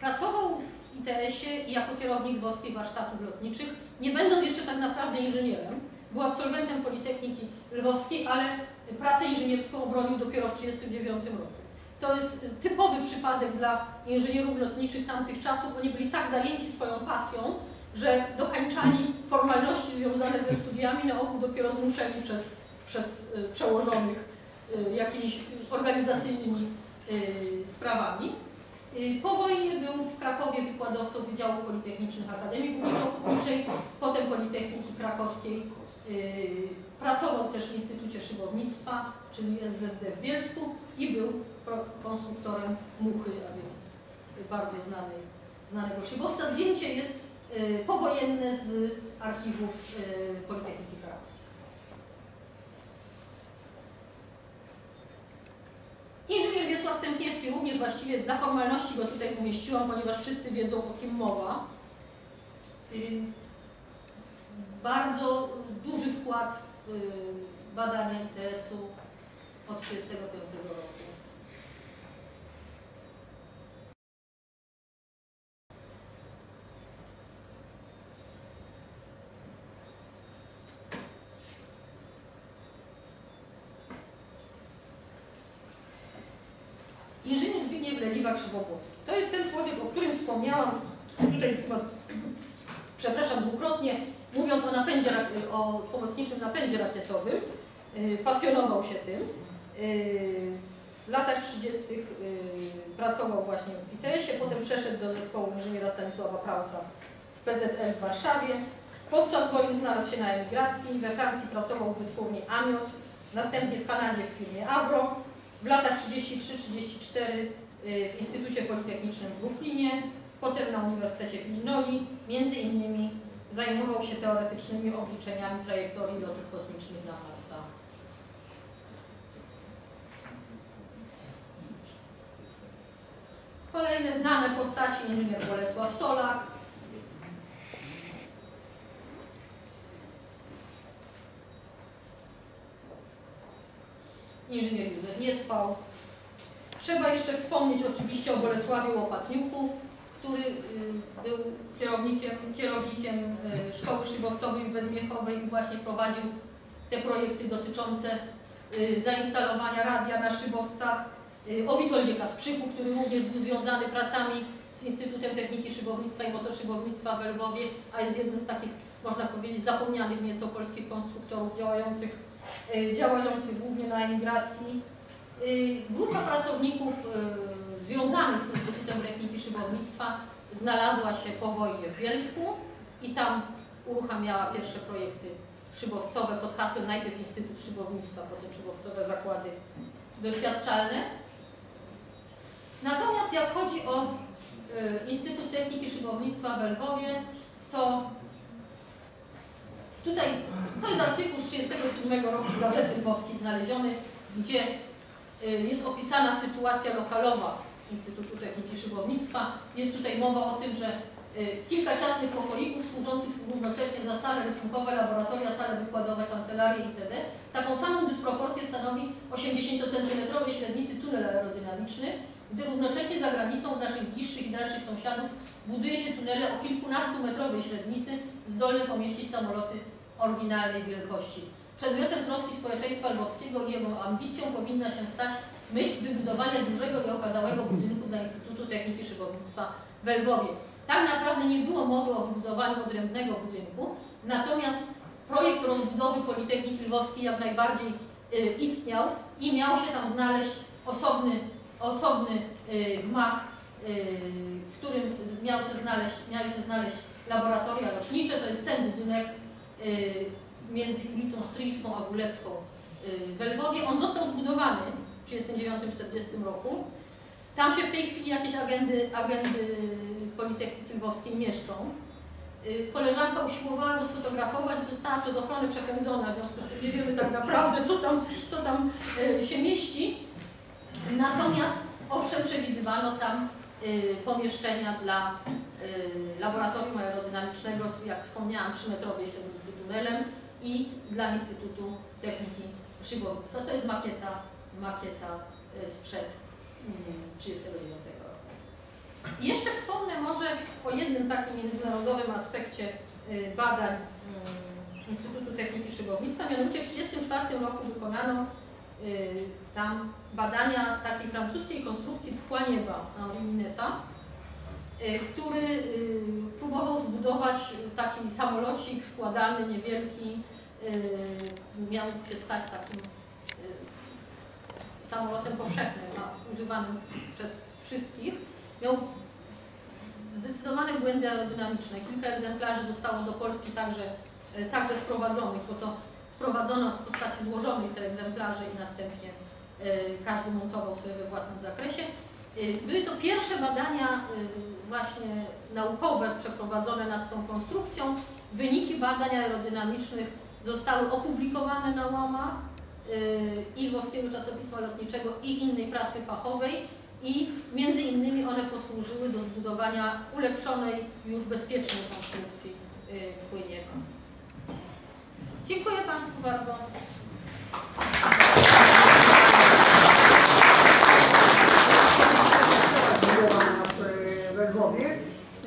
pracował w ITS-ie i jako kierownik włoskich warsztatów lotniczych, nie będąc jeszcze tak naprawdę inżynierem, był absolwentem Politechniki Lwowskiej, ale pracę inżynierską obronił dopiero w 1939 roku. To jest typowy przypadek dla inżynierów lotniczych tamtych czasów. Oni byli tak zajęci swoją pasją, że dokańczali formalności związane ze studiami, na ogół dopiero zmuszeni przez, przez y, przełożonych y, jakimiś organizacyjnymi y, sprawami. Po wojnie był w Krakowie wykładowcą Wydziałów Politechnicznych Akademii Górniczo-Hutniczej, potem Politechniki Krakowskiej. Y, Pracował też w Instytucie Szybownictwa, czyli SZD w Bielsku i był konstruktorem muchy, a więc bardzo znanej, znanego szybowca. Zdjęcie jest y, powojenne z archiwów y, Politechniki Krakowskiej. Inżynier Wiesław Stępniewski również właściwie dla formalności go tutaj umieściłam, ponieważ wszyscy wiedzą o kim mowa. Bardzo duży wkład w y, badania ITS-u od 1935 roku. Inżynier Zbigniew Leliwa Krzywopłocki. To jest ten człowiek, o którym wspomniałam tutaj chyba, przepraszam, dwukrotnie, mówiąc o napędzie, rak- o pomocniczym napędzie rakietowym. Yy, Pasjonował się tym. Yy, W latach 30. yy, pracował właśnie w ITS-ie, potem przeszedł do zespołu inżyniera Stanisława Prausa w PZL w Warszawie. Podczas wojny znalazł się na emigracji, we Francji pracował w wytwórni Amiot, następnie w Kanadzie w firmie Avro, w latach 33-34 y, w Instytucie Politechnicznym w Brooklynie, potem na Uniwersytecie w Illinois, między innymi zajmował się teoretycznymi obliczeniami trajektorii lotów kosmicznych na Marsa. Kolejne znane postaci, inżynier Bolesław Solak, inżynier Józef Niespał. Trzeba jeszcze wspomnieć oczywiście o Bolesławie Łopatniuku, który y, był kierownikiem, kierownikiem y, Szkoły Szybowcowej w Bezmiechowej i właśnie prowadził te projekty dotyczące y, zainstalowania radia na szybowcach. O Witoldzie Kasprzyku, który również był związany pracami z Instytutem Techniki Szybownictwa i Motoszybownictwa w Lwowie, a jest jednym z takich, można powiedzieć, zapomnianych nieco polskich konstruktorów działających działających głównie na emigracji. Grupa pracowników związanych z Instytutem Techniki Szybownictwa znalazła się po wojnie w Bielsku i tam uruchamiała pierwsze projekty szybowcowe pod hasłem najpierw Instytut Szybownictwa, potem szybowcowe zakłady doświadczalne. Natomiast jak chodzi o y, Instytut Techniki Szybownictwa w Lwowie, to Tutaj, to jest artykuł z 1937 roku Gazety Lwowskiej znaleziony, gdzie y, jest opisana sytuacja lokalowa Instytutu Techniki Szybownictwa. Jest tutaj mowa o tym, że y, kilka ciasnych pokoików służących równocześnie za sale rysunkowe, laboratoria, sale wykładowe, kancelarie itd. Taką samą dysproporcję stanowi 80-cm średnicy tunel aerodynamiczny, gdy równocześnie za granicą naszych bliższych i dalszych sąsiadów buduje się tunele o kilkunastometrowej średnicy zdolne pomieścić samoloty oryginalnej wielkości. Przedmiotem troski społeczeństwa lwowskiego i jego ambicją powinna się stać myśl wybudowania dużego i okazałego budynku dla Instytutu Techniki Szybownictwa w Lwowie. Tak naprawdę nie było mowy o wybudowaniu odrębnego budynku, natomiast projekt rozbudowy Politechniki Lwowskiej jak najbardziej y, istniał i miał się tam znaleźć osobny, osobny y, gmach, y, w którym miał się znaleźć, miały się znaleźć laboratoria lotnicze. To jest ten budynek y, między ulicą Stryjską a Wulecką y, w Lwowie. On został zbudowany 1939-1940 roku. Tam się w tej chwili jakieś agendy, agendy Politechniki Lwowskiej mieszczą. Y, Koleżanka usiłowała go sfotografować, została przez ochronę przepędzona, w związku z tym nie wiemy tak naprawdę, co tam, co tam y, się mieści. Natomiast owszem, przewidywano tam y, pomieszczenia dla laboratorium aerodynamicznego, jak wspomniałam, 3-metrowej średnicy tunelem i dla Instytutu Techniki Szybownictwa. To jest makieta, makieta y, sprzed 1939 roku. I jeszcze wspomnę może o jednym takim międzynarodowym aspekcie y, badań y, Instytutu Techniki Szybownictwa. Mianowicie w 1934 roku wykonano y, tam badania takiej francuskiej konstrukcji pchła nieba Henri Mineta, który próbował zbudować taki samolocik składany, niewielki, miał się stać takim samolotem powszechnym, a używanym przez wszystkich. Miał zdecydowane błędy aerodynamiczne. Kilka egzemplarzy zostało do Polski także, y, także sprowadzonych, bo to sprowadzono w postaci złożonej te egzemplarze i następnie y, każdy montował sobie we własnym zakresie. Y, Były to pierwsze badania właśnie naukowe przeprowadzone nad tą konstrukcją. Wyniki badań aerodynamicznych zostały opublikowane na łamach i Włoskiego Czasopisma Lotniczego i innej prasy fachowej i między innymi one posłużyły do zbudowania ulepszonej, już bezpiecznej konstrukcji płynienia. Dziękuję Państwu bardzo.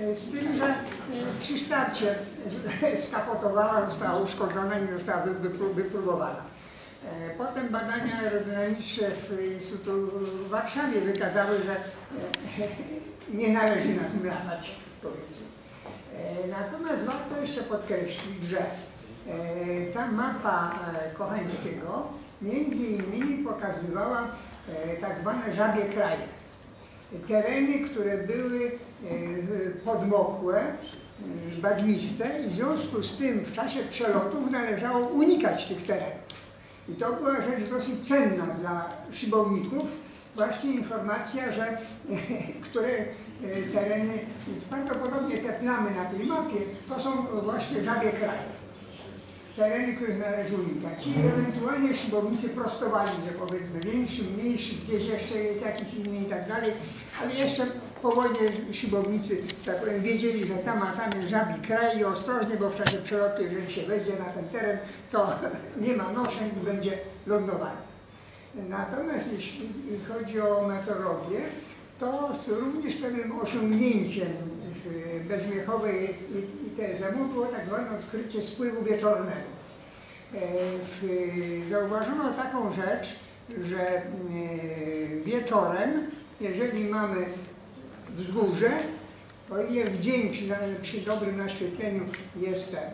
E, z tym, że e, przy starcie skapotowała, została uszkodzona i nie została wy- wypró- wypróbowana. E, Potem badania aerodynamiczne w Instytutu w Warszawie wykazały, że e, nie należy na tym latać, powiedzmy. E, Natomiast warto jeszcze podkreślić, że ta mapa Kochańskiego między innymi pokazywała tak zwane żabie kraje tereny, które były podmokłe, e, bagniste i w związku z tym w czasie przelotów należało unikać tych terenów. I to była rzecz dosyć cenna dla szybowników, właśnie informacja, że które e, tereny, prawdopodobnie te plamy na tej mapie, to są właśnie żabie kraje. Tereny, których należy unikać. I ewentualnie szybownicy prostowali, że powiedzmy większy, mniejszy, gdzieś jeszcze jest jakiś inny i tak dalej, ale jeszcze po wojnie szybownicy, tak powiem, wiedzieli, że tam, a tam jest żabi kraj i ostrożnie, bo w czasie przelotu, jeżeli się wejdzie na ten teren, to nie ma noszeń i będzie lądowanie. Natomiast jeśli chodzi o meteorologię, to również pewnym osiągnięciem Bezmiechowej ITSM-u było tak zwane odkrycie spływu wieczornego. E, Zauważono taką rzecz, że e, wieczorem, jeżeli mamy wzgórze, o ile w dzień przy, dobrym naświetleniu jest ten,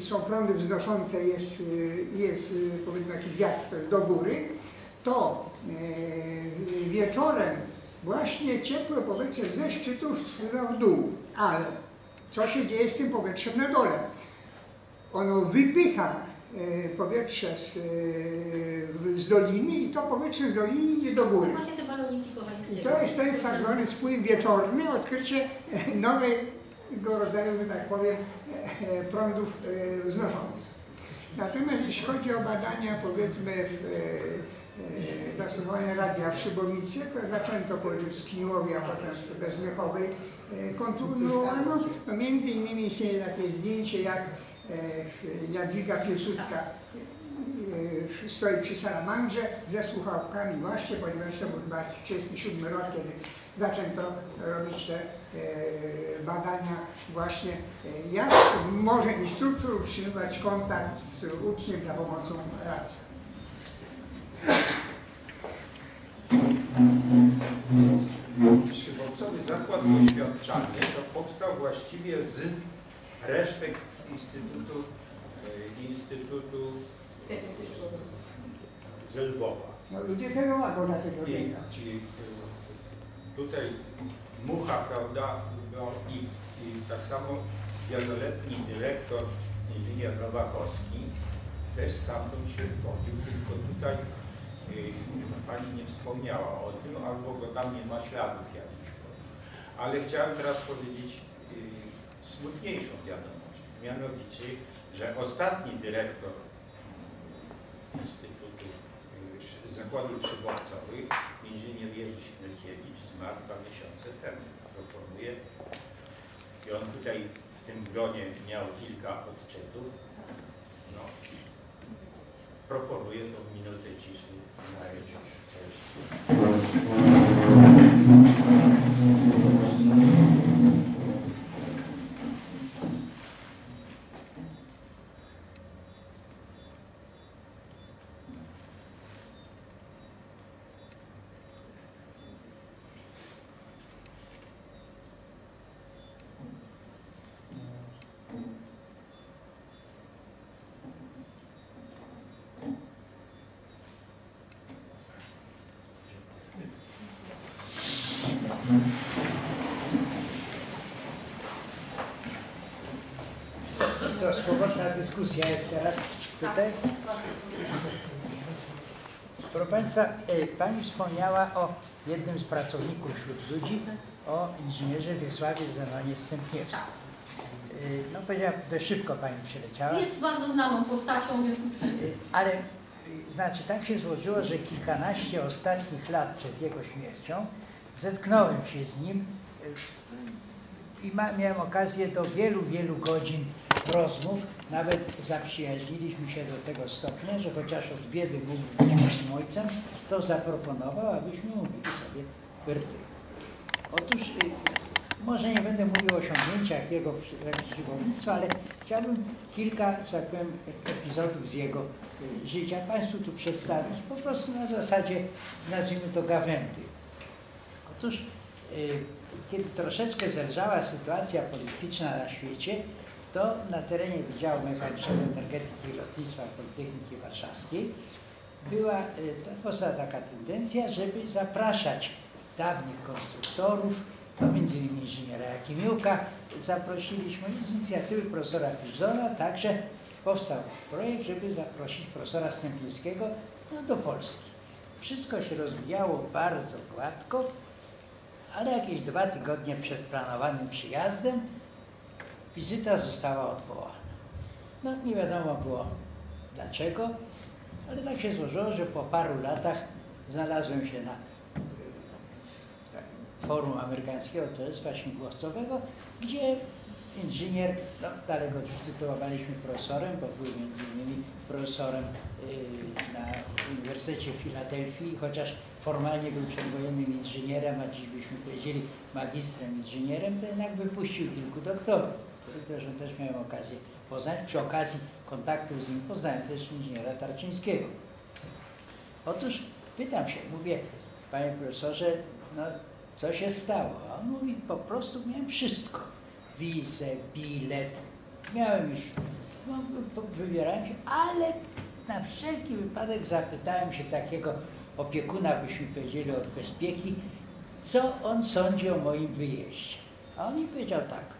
są prądy wznoszące, jest, e, jest e, powiedzmy jakiś wiatr do góry, to e, wieczorem właśnie ciepłe powietrze ze szczytów spływa w dół. Ale co się dzieje z tym powietrzem na dole? Ono wypycha powietrze z, e, z doliny i to powietrze z doliny idzie do góry. Właśnie te baloniki I kochańskiego. to jest ten tak zwany wieczorny, odkrycie e, nowego rodzaju, że tak powiem, e, e, prądów e, wznoszących. Natomiast jeśli chodzi o badania, powiedzmy, w, e, e, zastosowania radia w szybownictwie, które zaczęto w Skiniłowie, a potem w Bezmiechowej, e, kontynuowano, no między innymi istnieje takie zdjęcie, jak e, Jadwiga Piłsudska e, stoi przy salamandrze ze słuchawkami właśnie, ponieważ to był chyba 37 rok, kiedy zaczęto robić te e, badania właśnie, e, jak może instruktor utrzymywać kontakt z uczniem za pomocą radia. Zakład doświadczalny to powstał właściwie z resztek Instytutu, e, Instytutu z Lwowa. No ludzie tego mogą na tego I, tutaj Mucha, prawda, no i, i tak samo wieloletni dyrektor inżynier Nowakowski też stamtąd się wywodził, tylko tutaj y, pani nie wspomniała o tym, albo go tam nie ma śladów jakichś. Ale chciałem teraz powiedzieć y, smutniejszą wiadomość, mianowicie, że ostatni dyrektor Instytutu y, Zakładów Szybowcowych, inżynier Jerzy Śmierkiewicz, zmarł dwa miesiące temu. Proponuję, i on tutaj w tym gronie miał kilka odczytów, no, proponuję tą minutę ciszy na jego cześć. dyskusja jest teraz tutaj. Tak, bardzo proszę. Proszę Państwa, e, Pani wspomniała o jednym z pracowników wśród ludzi, o inżynierze Wiesławie Zenonie Stępniewskim. E, No powiedziała, dość szybko Pani przyleciała. Jest bardzo znaną postacią, więc Y, Ale znaczy tak się złożyło, że kilkanaście ostatnich lat przed jego śmiercią zetknąłem się z nim i ma, miałem okazję do wielu, wielu godzin rozmów. Nawet zaprzyjaźniliśmy się do tego stopnia, że chociaż od biedy mógł być moim ojcem, to zaproponował, abyśmy mówili sobie wyrty. Otóż y, może nie będę mówił o osiągnięciach jego żywotnictwa, ale chciałbym kilka, że tak powiem, epizodów z jego y, życia Państwu tu przedstawić, po prostu na zasadzie, nazwijmy to gawędy. Otóż, y, kiedy troszeczkę zelżała sytuacja polityczna na świecie, to na terenie Wydziału Mechanicznego Energetyki Lotnictwa Politechniki Warszawskiej była to powstała taka tendencja, żeby zapraszać dawnych konstruktorów, no między innymi inżyniera Jakimiuka, zaprosiliśmy z inicjatywy profesora Fiszona, także powstał projekt, żeby zaprosić profesora Stępińskiego no, do Polski. Wszystko się rozwijało bardzo gładko, ale jakieś dwa tygodnie przed planowanym przyjazdem wizyta została odwołana. No nie wiadomo było dlaczego, ale tak się złożyło, że po paru latach znalazłem się na forum amerykańskiego towarzystwa śmigłowcowego, gdzie inżynier, no dalej go tytułowaliśmy profesorem, bo był między innymi profesorem y, na Uniwersytecie w Filadelfii, chociaż formalnie był przedwojennym inżynierem, a dziś byśmy powiedzieli magistrem inżynierem, to jednak wypuścił kilku doktorów, których też, miałem okazję poznać. Przy okazji kontaktu z nim poznałem też inżyniera Tarczyńskiego. Otóż pytam się, mówię, panie profesorze, no co się stało? A on mówi, po prostu miałem wszystko. Wizę, bilet, miałem już, no, wybierałem się, ale na wszelki wypadek zapytałem się takiego opiekuna, byśmy powiedzieli od bezpieki, co on sądzi o moim wyjeździe. A on mi powiedział tak,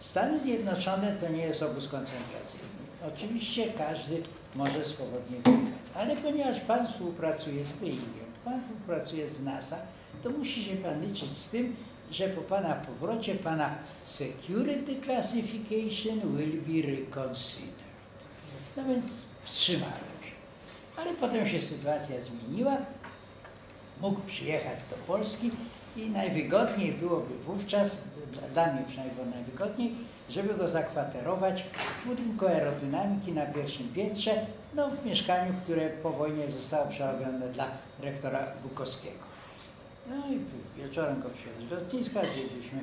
Stany Zjednoczone to nie jest obóz koncentracyjny. Oczywiście każdy może swobodnie wyjechać, ale ponieważ Pan współpracuje z Boeingiem, Pan współpracuje z NASA, to musi się Pan liczyć z tym, że po Pana powrocie Pana security classification will be reconsidered. No więc wstrzymałem się. Ale potem się sytuacja zmieniła. Mógł przyjechać do Polski i najwygodniej byłoby wówczas, dla, mnie przynajmniej było najwygodniej, żeby go zakwaterować w budynku aerodynamiki na pierwszym piętrze, no w mieszkaniu, które po wojnie zostało przerobione dla rektora Bukowskiego. No i wieczorem go przyjechałem z lotniska, zjedliśmy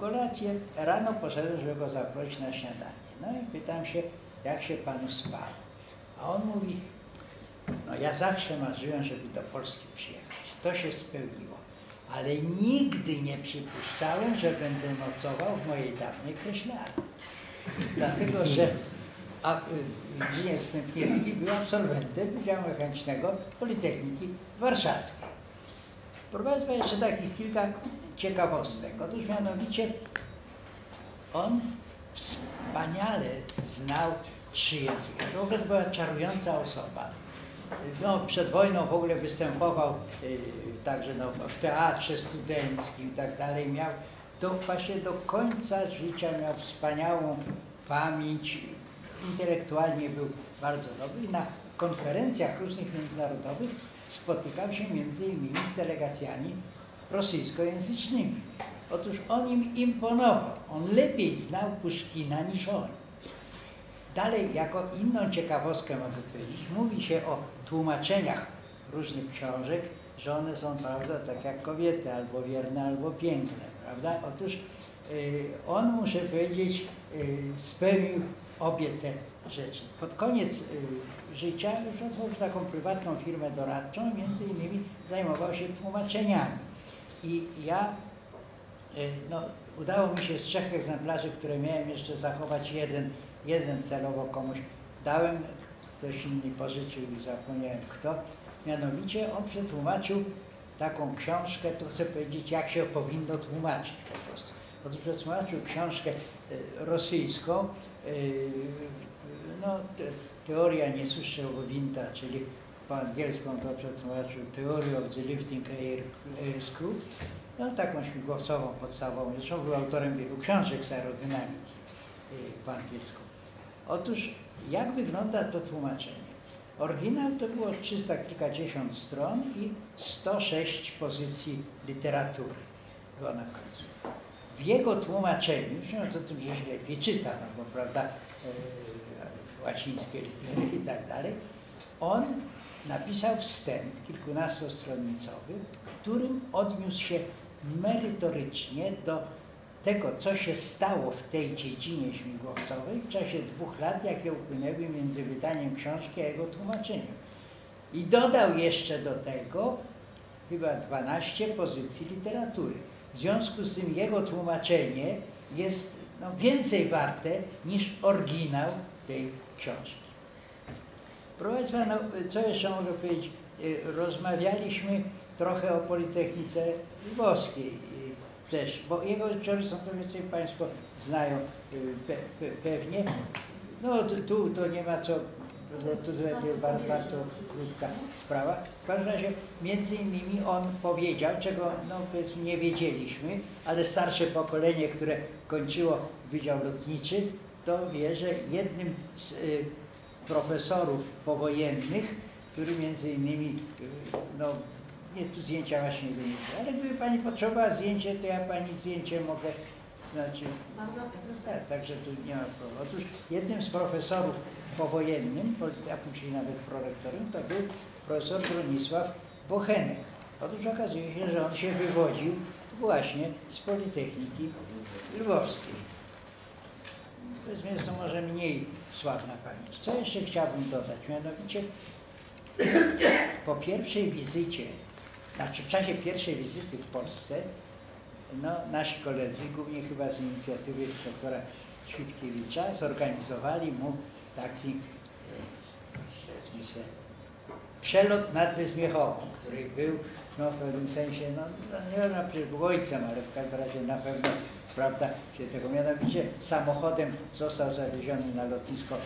kolację. Rano poszedłem, żeby go zaprosić na śniadanie. No i pytam się, jak się panu spało. A on mówi, no ja zawsze marzyłem, żeby do Polski przyjechać. To się spełniło. Ale nigdy nie przypuszczałem, że będę nocował w mojej dawnej kreślarni. Dlatego, że a, inżynier Stępniewski był absolwentem Wydziału Mechanicznego Politechniki Warszawskiej. Państwa, jeszcze takich kilka ciekawostek. Otóż mianowicie on wspaniale znał trzy języki. W ogóle to była czarująca osoba. No, przed wojną w ogóle występował y, także no, w teatrze studenckim i tak dalej. Miał do, właśnie do końca życia miał wspaniałą pamięć. Intelektualnie był bardzo dobry. Na konferencjach różnych międzynarodowych spotykał się między innymi z delegacjami rosyjskojęzycznymi. Otóż on im imponował. On lepiej znał Puszkina niż oni. Dalej, jako inną ciekawostkę mogę powiedzieć, mówi się o tłumaczeniach różnych książek, że one są, prawda, tak jak kobiety, albo wierne, albo piękne, prawda? Otóż y, on, muszę powiedzieć, y, spełnił obie te rzeczy. Pod koniec y, życia już otworzył taką prywatną firmę doradczą, między innymi zajmował się tłumaczeniami. I ja No, udało mi się z trzech egzemplarzy, które miałem jeszcze zachować jeden, jeden celowo komuś dałem, ktoś inny pożyczył i zapomniałem kto. Mianowicie on przetłumaczył taką książkę, to chcę powiedzieć, jak się powinno tłumaczyć po prostu. Otóż przetłumaczył książkę y, rosyjską Yy, No, te, teoria niesłyszego winta, czyli po angielsku on to przetłumaczył Theory of the Lifting Air, Air Screw, no taką śmigłowcową podstawową. Zresztą był autorem wielu książek z aerodynamiki yy, po angielsku. Otóż jak wygląda to tłumaczenie? Oryginał to było 300 kilkadziesiąt stron i 106 pozycji literatury było na końcu. W jego tłumaczeniu, mówiąc o tym, że się lepiej czyta, no bo prawda, e, łacińskie litery i tak dalej, on napisał wstęp kilkunastostronnicowy, w którym odniósł się merytorycznie do tego, co się stało w tej dziedzinie śmigłowcowej w czasie dwóch lat, jakie upłynęły między wydaniem książki a jego tłumaczeniem. I dodał jeszcze do tego chyba 12 pozycji literatury. W związku z tym jego tłumaczenie jest no, więcej warte niż oryginał tej książki. Proszę Państwa, no, co jeszcze mogę powiedzieć? Y, Rozmawialiśmy trochę o Politechnice Lwowskiej y, też, bo jego życiorysą to więcej Państwo znają y, pe, pe, pewnie. No tu- to nie ma co, to, to jest bardzo, bardzo krótka sprawa. W każdym razie między innymi on powiedział, czego no powiedzmy nie wiedzieliśmy, ale starsze pokolenie, które kończyło Wydział Lotniczy, to wie, że jednym z y, profesorów powojennych, który między innymi, y, no nie tu zdjęcia właśnie nie będzie, ale gdyby Pani potrzebowała zdjęcie, to ja Pani zdjęcie mogę, znaczy, tak, także tu nie ma problemu. Otóż jednym z profesorów powojennym, a później nawet prorektorem, to był profesor Bronisław Bochenek. Otóż okazuje się, że on się wywodził właśnie z Politechniki Lwowskiej. Powiedzmy, jest to może mniej sławna pamięć. Co jeszcze chciałbym dodać? Mianowicie po pierwszej wizycie, znaczy w czasie pierwszej wizyty w Polsce, no, nasi koledzy, głównie chyba z inicjatywy doktora Świtkiewicza, zorganizowali mu taki, sobie, przelot nad Bezmiechową, który był no, w pewnym sensie, no, no nie wiem, czy był ojcem, ale w każdym razie na pewno, prawda, się tego mianowicie samochodem został zawieziony na lotnisko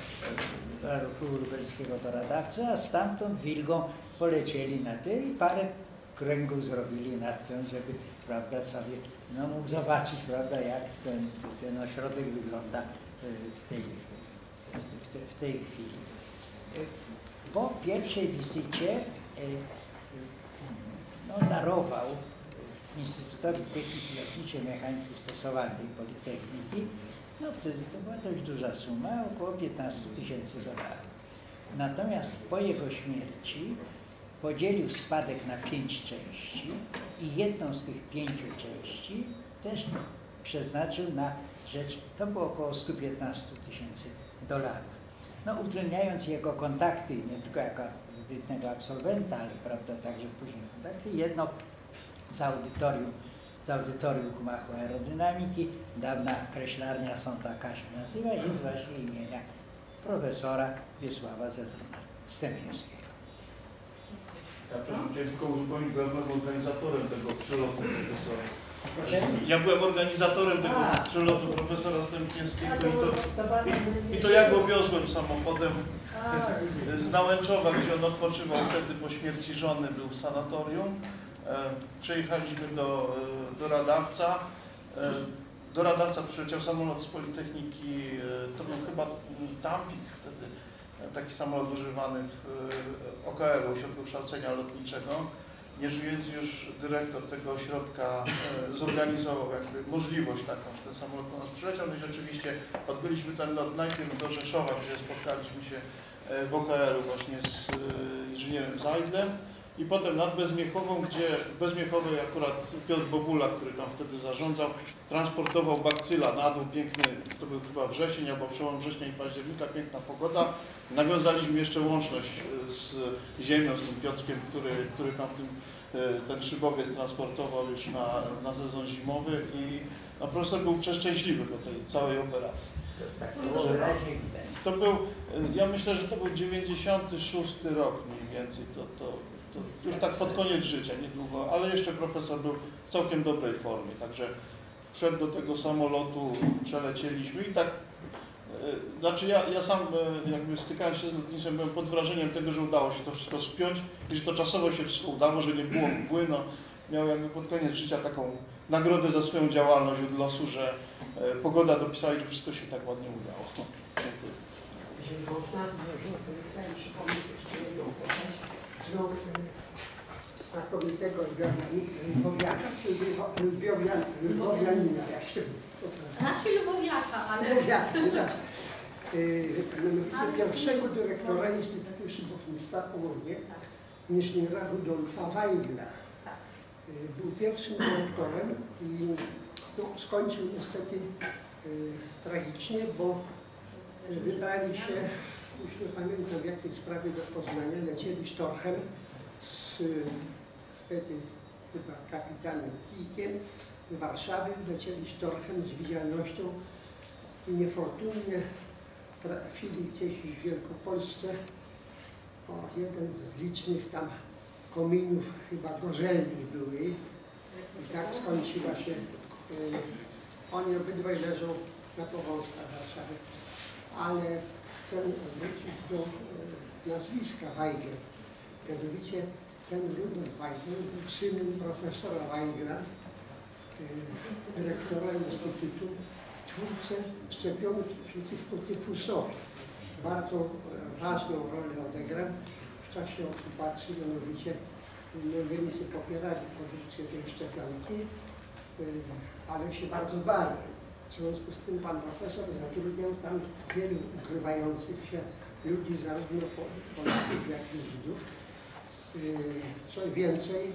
ruchu lubelskiego do Radawcy, a stamtąd wilgą polecieli na ty i parę kręgów zrobili nad tym, żeby, prawda, sobie, no, mógł zobaczyć, prawda, jak ten, ten ośrodek wygląda e, w tej, w tej, w tej chwili. E, Po pierwszej wizycie e, no, darował Instytutowi Techniki Lotniczej Mechaniki Stosowanej Politechniki, no wtedy to była dość duża suma, około 15 tysięcy dolarów. Natomiast po jego śmierci podzielił spadek na pięć części i jedną z tych pięciu części też przeznaczył na rzecz, to było około 115 tysięcy dolarów. No, uwzględniając jego kontakty, nie tylko jako wybitnego absolwenta, ale prawda, także później kontakty, jedno z audytorium, z audytorium Gmachu Aerodynamiki, dawna kreślarnia Sąta się nazywa, jest właśnie imienia profesora Wiesława Zetrona Stępiewskiego. Ja chciałem tylko uzupełnić, byłem organizatorem tego przelotu profesora. Ja byłem organizatorem tego A. przelotu profesora Stępińskiego A, i to, bardzo i, i to ja go wiozłem samochodem A, z Nałęczowa, gdzie on odpoczywał wtedy po śmierci żony, był w sanatorium. E, Przyjechaliśmy do, e, do Radawca. E, Do Radawca przyleciał samolot z Politechniki, to był chyba Tampik wtedy, taki samolot używany w e, OKL-u, Ośrodku Kształcenia Lotniczego. Nieżyjący już dyrektor tego ośrodka e, zorganizował jakby możliwość taką, że ten samolot do nas przyleciał. No i rzeczywiście odbyliśmy ten lot najpierw do Rzeszowa, gdzie spotkaliśmy się e, w OKL-u właśnie z inżynierem Zajdlem i potem nad Bezmiechową, gdzie w Bezmiechowej akurat Piotr Bobula, który tam wtedy zarządzał, transportował bakcyla na dół, piękny, to był chyba wrzesień albo przełom września i października, piękna pogoda. Nawiązaliśmy jeszcze łączność e, z ziemią, z tym Piotrkiem, który, który tam tym, e, ten szybowiec transportował już na, na sezon zimowy i no, profesor był przeszczęśliwy po tej całej operacji. tak widać. To był, ja myślę, że to był 96 rok mniej więcej, to, to, to już tak pod koniec życia, niedługo, ale jeszcze profesor był w całkiem dobrej formie, także wszedł do tego samolotu, przelecieliśmy i tak E, Znaczy ja, ja sam e, jakby stykając się z lotnictwem byłem pod wrażeniem tego, że udało się to wszystko spiąć i że to czasowo się udało, że nie było mgły. No, miał jakby pod koniec życia taką nagrodę za swoją działalność od losu, że e, pogoda dopisała i że wszystko się tak ładnie udało. Dziękuję. Jeżeli można, to chciałem przypomnieć jeszcze jedną postać. E, znakomitego lwowiaka, czy lwo- lwowian- lwowianina, jak się Raczej Lwowiaka, ale... Lwowiaka. E, Mianowicie pierwszego dyrektora Instytutu Szybownictwa Połowie, inżyniera Rudolfa Weigla. Tak. E, Był pierwszym dyrektorem i no, skończył niestety e, tragicznie, bo wybrali się, już nie pamiętam w jakiej sprawie do Poznania, lecieli sztorchem z e, wtedy chyba kapitanem Kijkiem z Warszawy, lecieli sztorchem z widzialnością i niefortunnie trafili gdzieś w Wielkopolsce. O jeden z licznych tam kominów, chyba gorzelni były. I tak skończyła się, e, oni obydwaj leżą na powązkach Warszawy, ale chcę wrócić do e, nazwiska Weigel. Mianowicie ten Rudolf Weigel był synem profesora Weigla, e, dyrektora Instytutu, twórcę szczepionki przeciwko tyfusowi. Bardzo ważną rolę odegrał w czasie okupacji, mianowicie no, Niemcy popierali produkcję tej szczepionki, e, ale się bardzo bali. W związku z tym pan profesor zatrudniał tam wielu ukrywających się ludzi, zarówno Po- Polaków, jak i Żydów. Yy, Co więcej,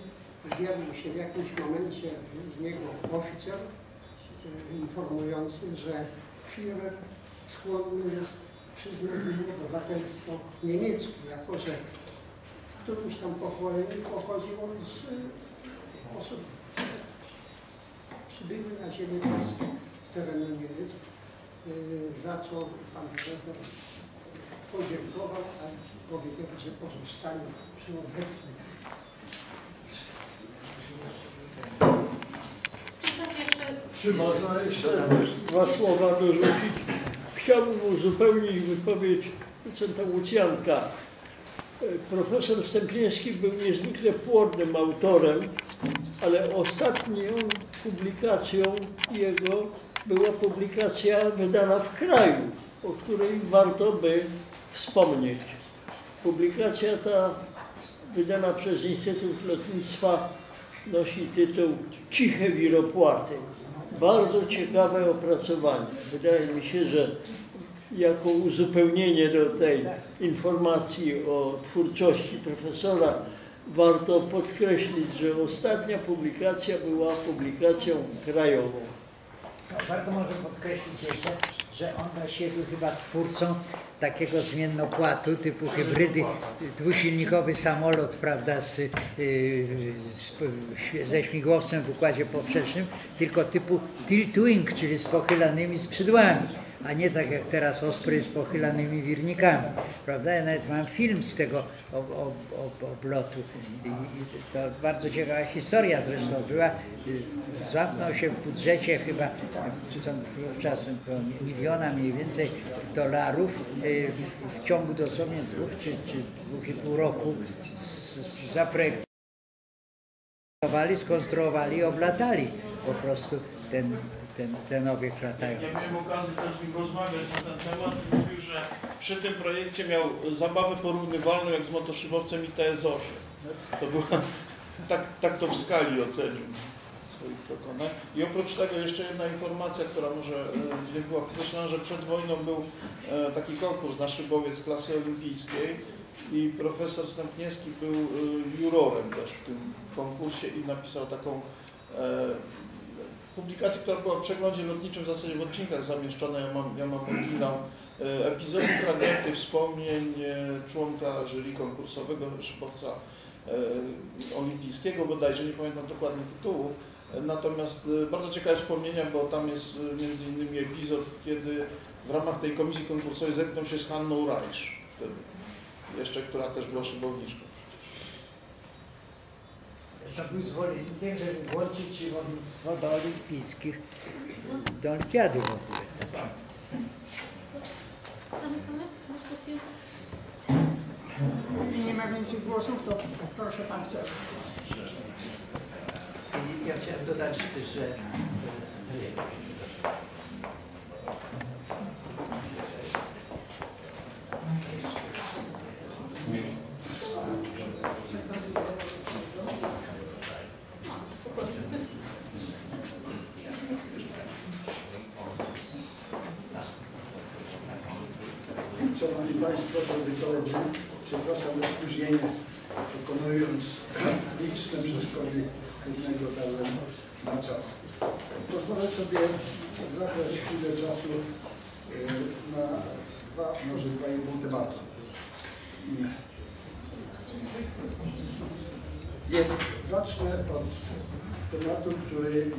zjawił się w jakimś momencie z niego oficer yy, informujący, że Führer skłonny jest przyznać mu obywatelstwo niemieckie, jako że w którymś tam pokoleniu pochodziło z yy, osób przybyłych na ziemię polską z terenu Niemiec, yy, za co pan profesor podziękował, a powiedział, że pozostanie przy obecnych. Czy można jeszcze dwa słowa dorzucić? Chciałbym uzupełnić wypowiedź docenta Łucjanka. Profesor Stępiński był niezwykle płodnym autorem, ale ostatnią publikacją jego była publikacja wydana w kraju, o której warto by wspomnieć. Publikacja ta wydana przez Instytut Lotnictwa nosi tytuł Ciche wiropłaty. Bardzo ciekawe opracowanie. Wydaje mi się, że jako uzupełnienie do tej informacji o twórczości profesora warto podkreślić, że ostatnia publikacja była publikacją krajową. Warto może podkreślić jeszcze, że on właściwie był chyba twórcą takiego zmiennopłatu typu hybrydy, dwusilnikowy samolot, prawda, z, yy, z, ze śmigłowcem w układzie poprzecznym, tylko typu tilt-wing, czyli z pochylanymi skrzydłami, a nie tak jak teraz Osprey z pochylanymi wirnikami, prawda? Ja nawet mam film z tego ob, ob, ob, oblotu I, i to bardzo ciekawa historia zresztą była. Złapnął się w budżecie chyba wówczas miliona mniej więcej dolarów y, w, ciągu dosłownie dwóch czy, czy dwóch i pół roku zaprojektowali, skonstruowali i oblatali po prostu ten, ten, ten obiekt Ja latający. miałem okazję też z nim rozmawiać na ten temat mówił, że przy tym projekcie miał zabawę porównywalną jak z motoszybowcem ITS-8. To była, tak, tak to w skali ocenił swoich dokonań. I oprócz tego jeszcze jedna informacja, która może e, gdzieś była podkreślona, że przed wojną był e, taki konkurs na szybowiec klasy olimpijskiej i profesor Stępniewski był e, jurorem też w tym konkursie i napisał taką publikację, która była w przeglądzie lotniczym w zasadzie w odcinkach zamieszczona. Ja mam, ja mam oryginał e, epizody, fragmenty wspomnień e, członka jury konkursowego, szybowca e, olimpijskiego bodajże, nie pamiętam dokładnie tytułu. Natomiast bardzo ciekawe wspomnienia, bo tam jest między innymi epizod, kiedy w ramach tej komisji konkursowej zetknął się z Hanną Rajsz wtedy, jeszcze, która też była szybowniczką żeby zwolennikiem, żeby włączyć rolnictwo do olimpijskich, do olimpiady w ogóle. Tak. Zamykamy dyskusję. Jeżeli nie ma więcej głosów, to proszę Pan chciał. Ja chciałem dodać, że e, Państwo, drodzy koledzy, przepraszam za spóźnienie, pokonując liczne przeszkody trudnego dałem na czas. Pozwolę sobie zabrać chwilę czasu e, na dwa, może dwa i pół tematu. Zacznę od tematu, który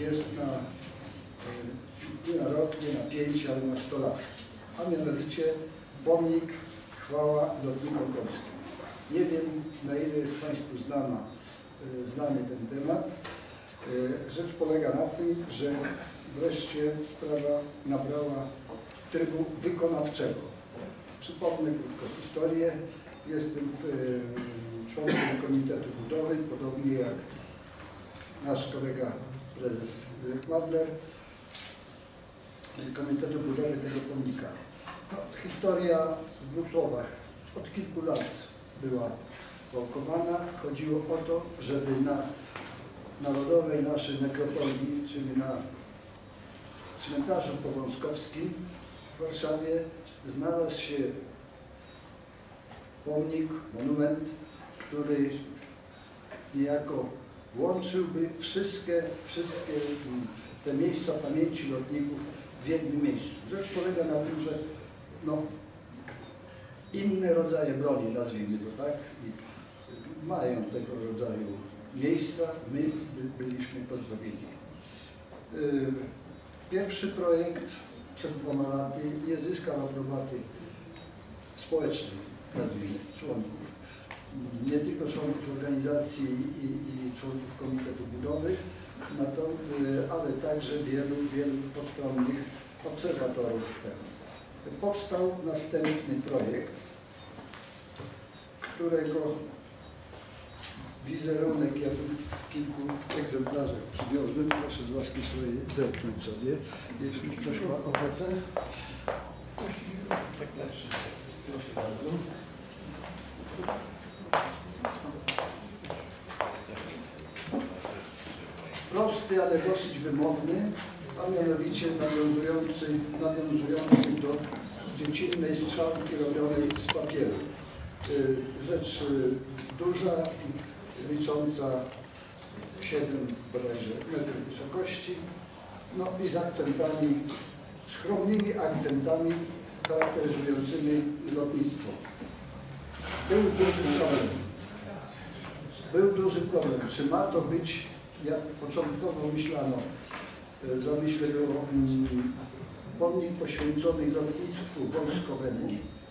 jest na, e, nie na rok, nie na pięć, ale na sto lat a mianowicie pomnik chwała lotnikom polskim. Nie wiem, na ile jest Państwu znana, y, znany ten temat. Y, Rzecz polega na tym, że wreszcie sprawa nabrała trybu wykonawczego. Przypomnę krótko historię. Jestem y, członkiem Komitetu Budowy, podobnie jak nasz kolega prezes Madler. Komitetu Budowy tego pomnika. Historia w dwóch słowach. Od kilku lat była wałkowana. Chodziło o to, żeby na narodowej naszej nekropolii, czyli na cmentarzu powązkowskim w Warszawie znalazł się pomnik, monument, który niejako łączyłby wszystkie, wszystkie te miejsca pamięci lotników w jednym miejscu. Rzecz polega na tym, że no, inne rodzaje broni, nazwijmy to tak, i mają tego rodzaju miejsca, my by- byliśmy pozbawieni. Yy, Pierwszy projekt przed dwoma laty nie zyskał aprobaty społecznej, nazwijmy, członków. Nie tylko członków organizacji i, i członków Komitetu Budowy, na to, y, ale także wielu, wielu postronnych obserwatorów tego. Powstał następny projekt, którego wizerunek ja w kilku egzemplarzach przywiozłem. Proszę z łaski swojej zerknąć sobie, jeśli ktoś ma ochotę. Proszę bardzo. prosty, ale dosyć wymowny, a mianowicie nawiązujący, nawiązujący do dziecinnej strzałki robionej z papieru. Y, Rzecz y, duża, licząca 7 bodajże metrów wysokości, no i z akcentami, skromnymi akcentami charakteryzującymi lotnictwo. Był duży problem. Był duży problem, czy ma to być jak początkowo myślano, w zamyśle było mm, pomnik poświęcony lotnictwu wojskowemu,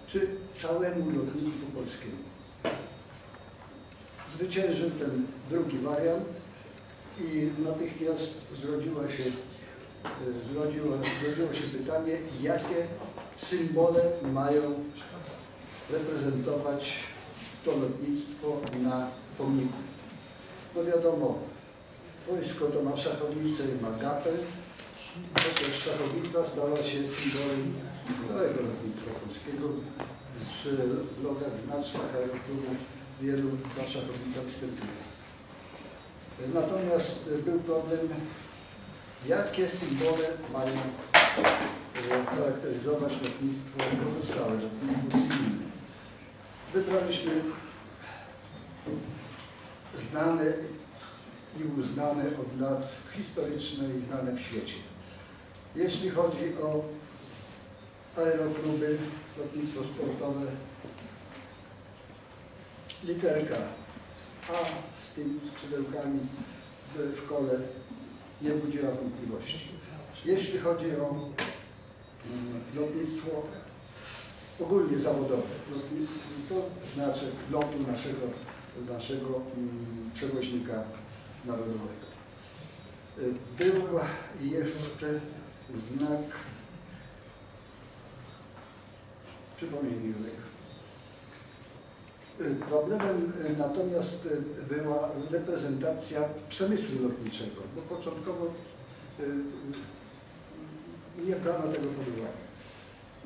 czy całemu lotnictwu polskiemu. Zwyciężył ten drugi wariant i natychmiast się, e, zrodziło się pytanie, jakie symbole mają reprezentować to lotnictwo na pomniku. No wiadomo, Wojsko to ma szachownicę i ma gapę, chociaż stała się symbolem całego lotnictwa polskiego. Z, w logach znacznych aeroklubów wielu ta szachowica występuje. Natomiast był problem, jakie symbole mają e, charakteryzować lotnictwo pozostałe, lotnictwo cywilne. Wybraliśmy znane i uznane od lat historyczne i znane w świecie. Jeśli chodzi o aerokluby, lotnictwo sportowe, literka A z tymi skrzydełkami w, kole nie budziła wątpliwości. Jeśli chodzi o mm, lotnictwo ogólnie zawodowe, lotnictwo, to znaczy lotu naszego, naszego mm, przewoźnika narodowego. Y, Był jeszcze znak, Julek, Y, Problemem y, natomiast była reprezentacja przemysłu lotniczego, bo początkowo nie brano tego pod uwagę.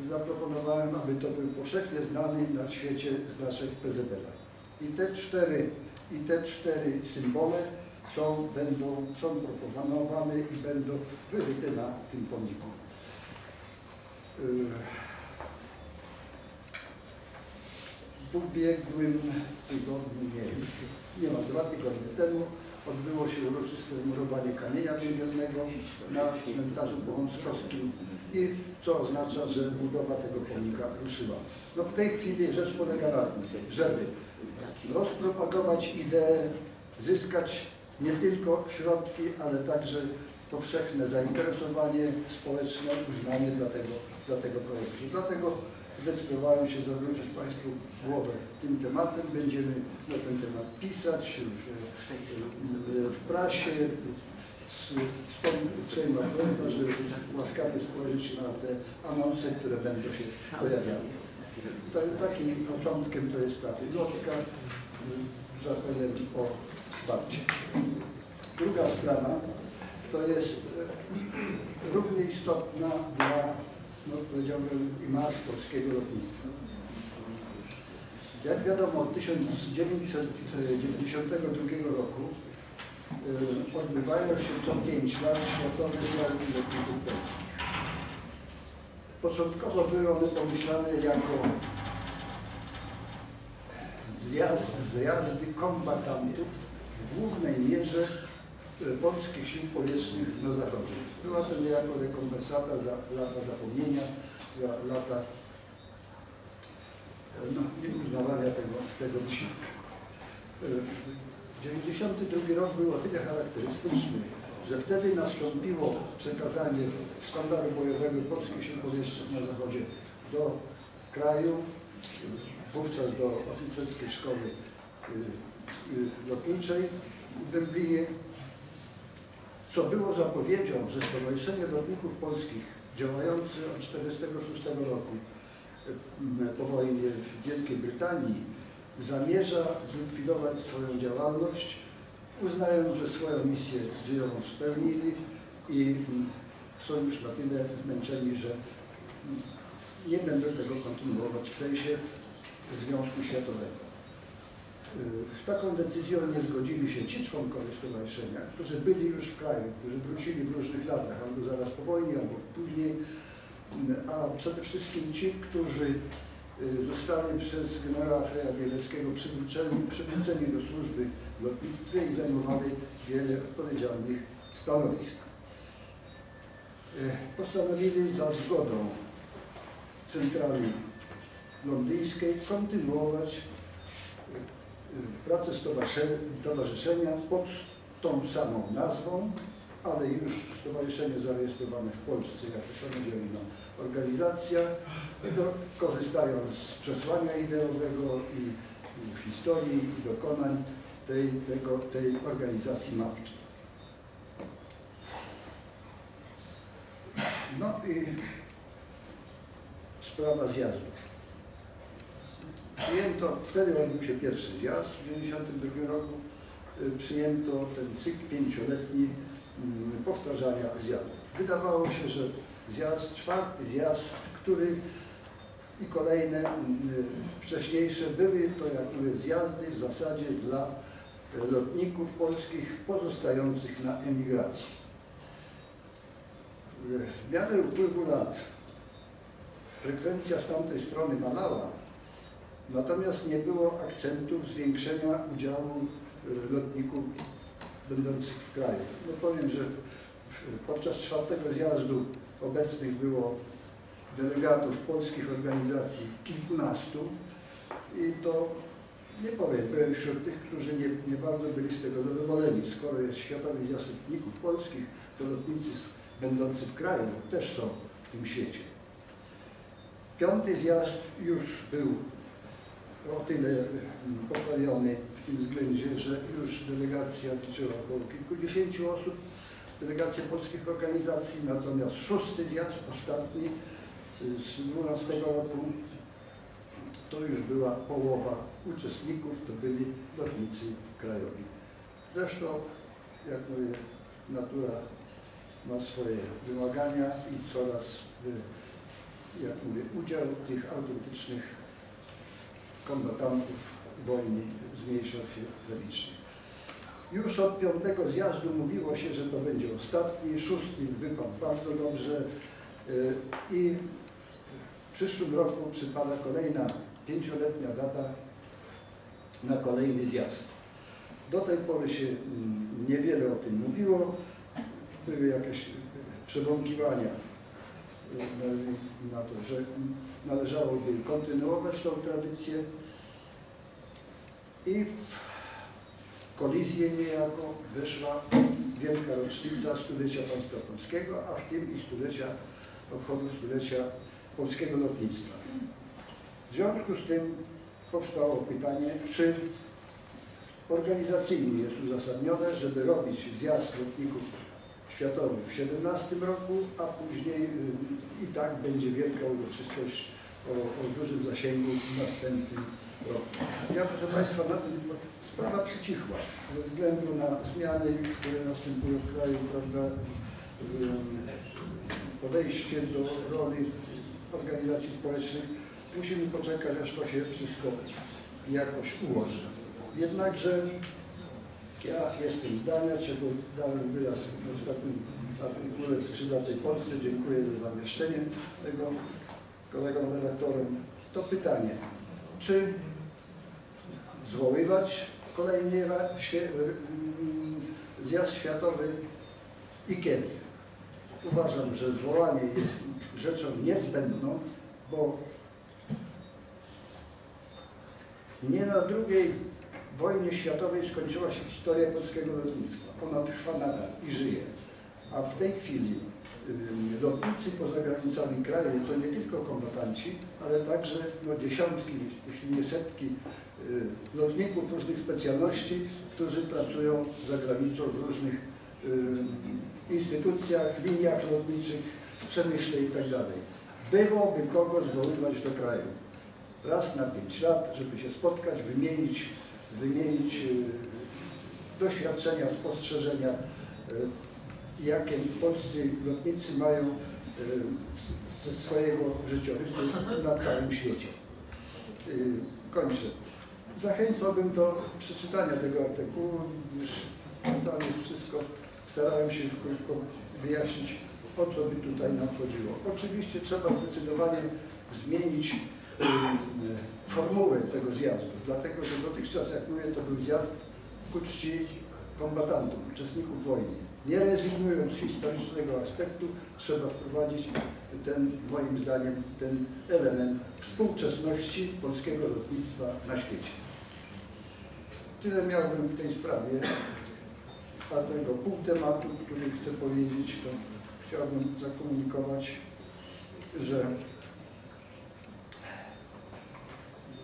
Zaproponowałem, aby to był powszechnie znany na świecie znaczek PZL-a. I te cztery, i te cztery symbole są, będą, są proponowane i będą wyryte na tym pomniku. W ubiegłym tygodniu, nie już, nie ma, dwa tygodnie temu odbyło się uroczyste zmurowanie kamienia węgielnego na cmentarzu połączkowskim i co oznacza, że budowa tego pomnika ruszyła. No w tej chwili rzecz polega na tym, żeby rozpropagować ideę, zyskać nie tylko środki, ale także powszechne zainteresowanie społeczne, uznanie dla tego, dla tego projektu. Dlatego zdecydowałem się zawrócić Państwu głowę tym tematem. Będziemy na ten temat pisać w, w prasie. Z, stąd uprzejma prośba, żeby łaskawie spojrzeć na te anonse, które będą się pojawiały. Ta- Takim początkiem to jest ta lotka z apelem o wsparcie. Druga sprawa to jest e, równie istotna dla, no powiedziałbym, i marsz polskiego lotnictwa. Jak wiadomo, od 1992 roku e, odbywają się co 5 lat światowe zjazdy lotników polskich. Początkowo były one pomyślane jako zjazd, zjazdy kombatantów w głównej mierze e, polskich sił powietrznych na zachodzie. Była to niejako rekompensata za lata zapomnienia, za lata e, no, nieuznawania tego, tego wysiłku. E, 92 rok był o tyle charakterystyczny, że wtedy nastąpiło przekazanie sztandaru bojowego polskich sił powietrznych na zachodzie do kraju, wówczas do oficerskiej szkoły lotniczej w Dęblinie, co było zapowiedzią, że Stowarzyszenie Lotników Polskich działające od 1946 roku y, po wojnie w Wielkiej Brytanii zamierza zlikwidować swoją działalność, uznają, że swoją misję dziejową spełnili i są już na tyle zmęczeni, że nie będą tego kontynuować w sensie Związku Światowego. Y, Z taką decyzją nie zgodzili się ci członkowie stowarzyszenia, którzy byli już w kraju, którzy wrócili w różnych latach, albo zaraz po wojnie, albo później, y, a przede wszystkim ci, którzy y, zostali przez generała Freja Bieleckiego przywróceni, do służby w lotnictwie i zajmowali wiele odpowiedzialnych stanowisk. Y, Postanowili za zgodą centrali londyńskiej kontynuować pracę stowarzysze- stowarzyszenia pod tą samą nazwą, ale już stowarzyszenie zarejestrowane w Polsce jako samodzielna organizacja, no, korzystając z przesłania ideowego i, i historii i dokonań tej, tego, tej organizacji matki. No i sprawa zjazdów. Przyjęto, wtedy odbył się pierwszy zjazd w 1992 roku, y, przyjęto ten cykl pięcioletni mm, powtarzania zjazdów. Wydawało się, że zjazd, czwarty zjazd, który i kolejne mm, y, wcześniejsze były to, jak mówię, zjazdy w zasadzie dla y, lotników polskich pozostających na emigracji. W miarę upływu lat frekwencja z tamtej strony malała, natomiast nie było akcentów zwiększenia udziału y, lotników będących w kraju. No powiem, że podczas czwartego zjazdu obecnych było delegatów polskich organizacji kilkunastu i to nie powiem, byłem wśród tych, którzy nie, nie bardzo byli z tego zadowoleni. Skoro jest Światowy Zjazd Lotników Polskich, to lotnicy będący w kraju też są w tym świecie. Piąty zjazd już był o tyle mm, poprawiony w tym względzie, że już delegacja liczyła około kilkudziesięciu osób, delegacja polskich organizacji, natomiast szósty zjazd, ostatni y, z 12 roku, to już była połowa uczestników, to byli lotnicy krajowi. Zresztą, jak mówię, natura ma swoje wymagania i coraz, y, jak mówię, udział tych autentycznych kombatantów wojny zmniejszał się tragicznie. Już od piątego zjazdu mówiło się, że to będzie ostatni, szósty wypadł bardzo dobrze y, i w przyszłym roku przypada kolejna pięcioletnia data na kolejny zjazd. Do tej pory się mm, niewiele o tym mówiło, były jakieś przebąkiwania na, na to, że należałoby kontynuować tą tradycję i w kolizję niejako wyszła wielka rocznica stulecia państwa polskiego, a w tym i stulecia obchodu stulecia polskiego lotnictwa. W związku z tym powstało pytanie, czy organizacyjnie jest uzasadnione, żeby robić zjazd lotników światowych w 17 roku, a później y, i tak będzie wielka uroczystość o, o dużym zasięgu w następnym. Ja proszę Państwa, na tym sprawa przycichła ze względu na zmiany, które następują w kraju, prawda, podejście do roli organizacji społecznych. Musimy poczekać, aż to się wszystko jakoś ułoży. Jednakże ja jestem zdania, czego dałem wyraz w ostatnim artykule w skrzydlatej Polsce. Dziękuję za zamieszczenie tego kolegom redaktorem. To pytanie, czy zwoływać kolejny ra- świe- mm, zjazd światowy i kiedy? Uważam, że zwołanie jest rzeczą niezbędną, bo nie na drugiej wojnie światowej skończyła się historia polskiego lotnictwa. Ona trwa nadal i żyje. A w tej chwili lotnicy poza granicami kraju to nie tylko kombatanci, ale także no, dziesiątki, jeśli nie setki lotników różnych specjalności, którzy pracują za granicą w różnych y, instytucjach, liniach lotniczych, w przemyśle itd. Byłoby kogo zwoływać do kraju. Raz na pięć lat, żeby się spotkać, wymienić, wymienić y, doświadczenia, spostrzeżenia, y, jakie polscy lotnicy mają y, ze swojego życiorysu na całym świecie. Y, Kończę. Zachęcałbym do przeczytania tego artykułu, gdyż tam jest wszystko, starałem się krótko wyjaśnić, o co by tutaj nam chodziło. Oczywiście trzeba zdecydowanie zmienić y, formułę tego zjazdu, dlatego że dotychczas, jak mówię, to był zjazd ku czci kombatantów, uczestników wojny. Nie rezygnując z historycznego aspektu, trzeba wprowadzić ten, moim zdaniem, ten element współczesności polskiego lotnictwa na świecie. Tyle miałbym w tej sprawie, a tego pół tematu, który chcę powiedzieć, to chciałbym zakomunikować, że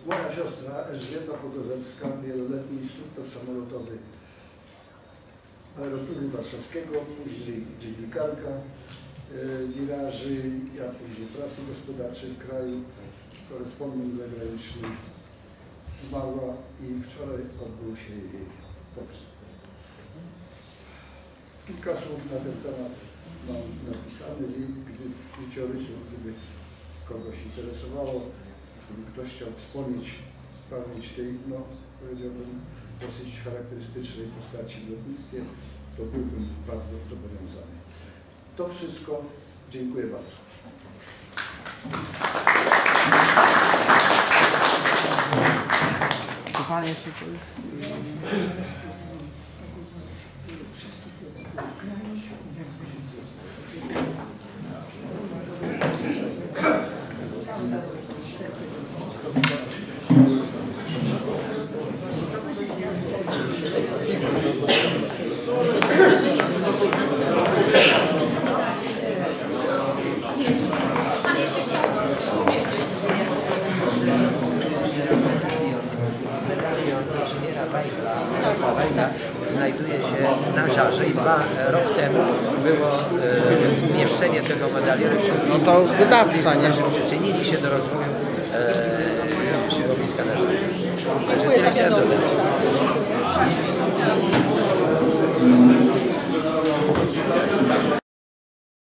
moja siostra Elżbieta Pogorzewska, wieloletni instruktor samolotowy Aeroklubu Warszawskiego, później dziennikarka e, wiraży, a później prasy gospodarczej w kraju, korespondent zagraniczny, zmarła i wczoraj odbył się jej pogrzeb. Kilka słów na ten temat mam napisane z jej życiorysu, gdyby kogoś interesowało, gdyby ktoś chciał wspomnieć pamięć tej, no powiedziałbym, dosyć charakterystycznej postaci w lotnictwie, to byłbym bardzo zobowiązany. To wszystko. Dziękuję bardzo. Czy pan jeszcze coś? Pan jeszcze chciał powiedzieć. Medalion inżyniera Wajda, Adolfa Wajda znajduje się na żarze i dwa rok temu było e, umieszczenie tego nie? którzy przyczynili się do rozwoju e, nazwiska na Dziękuję za wiadomość.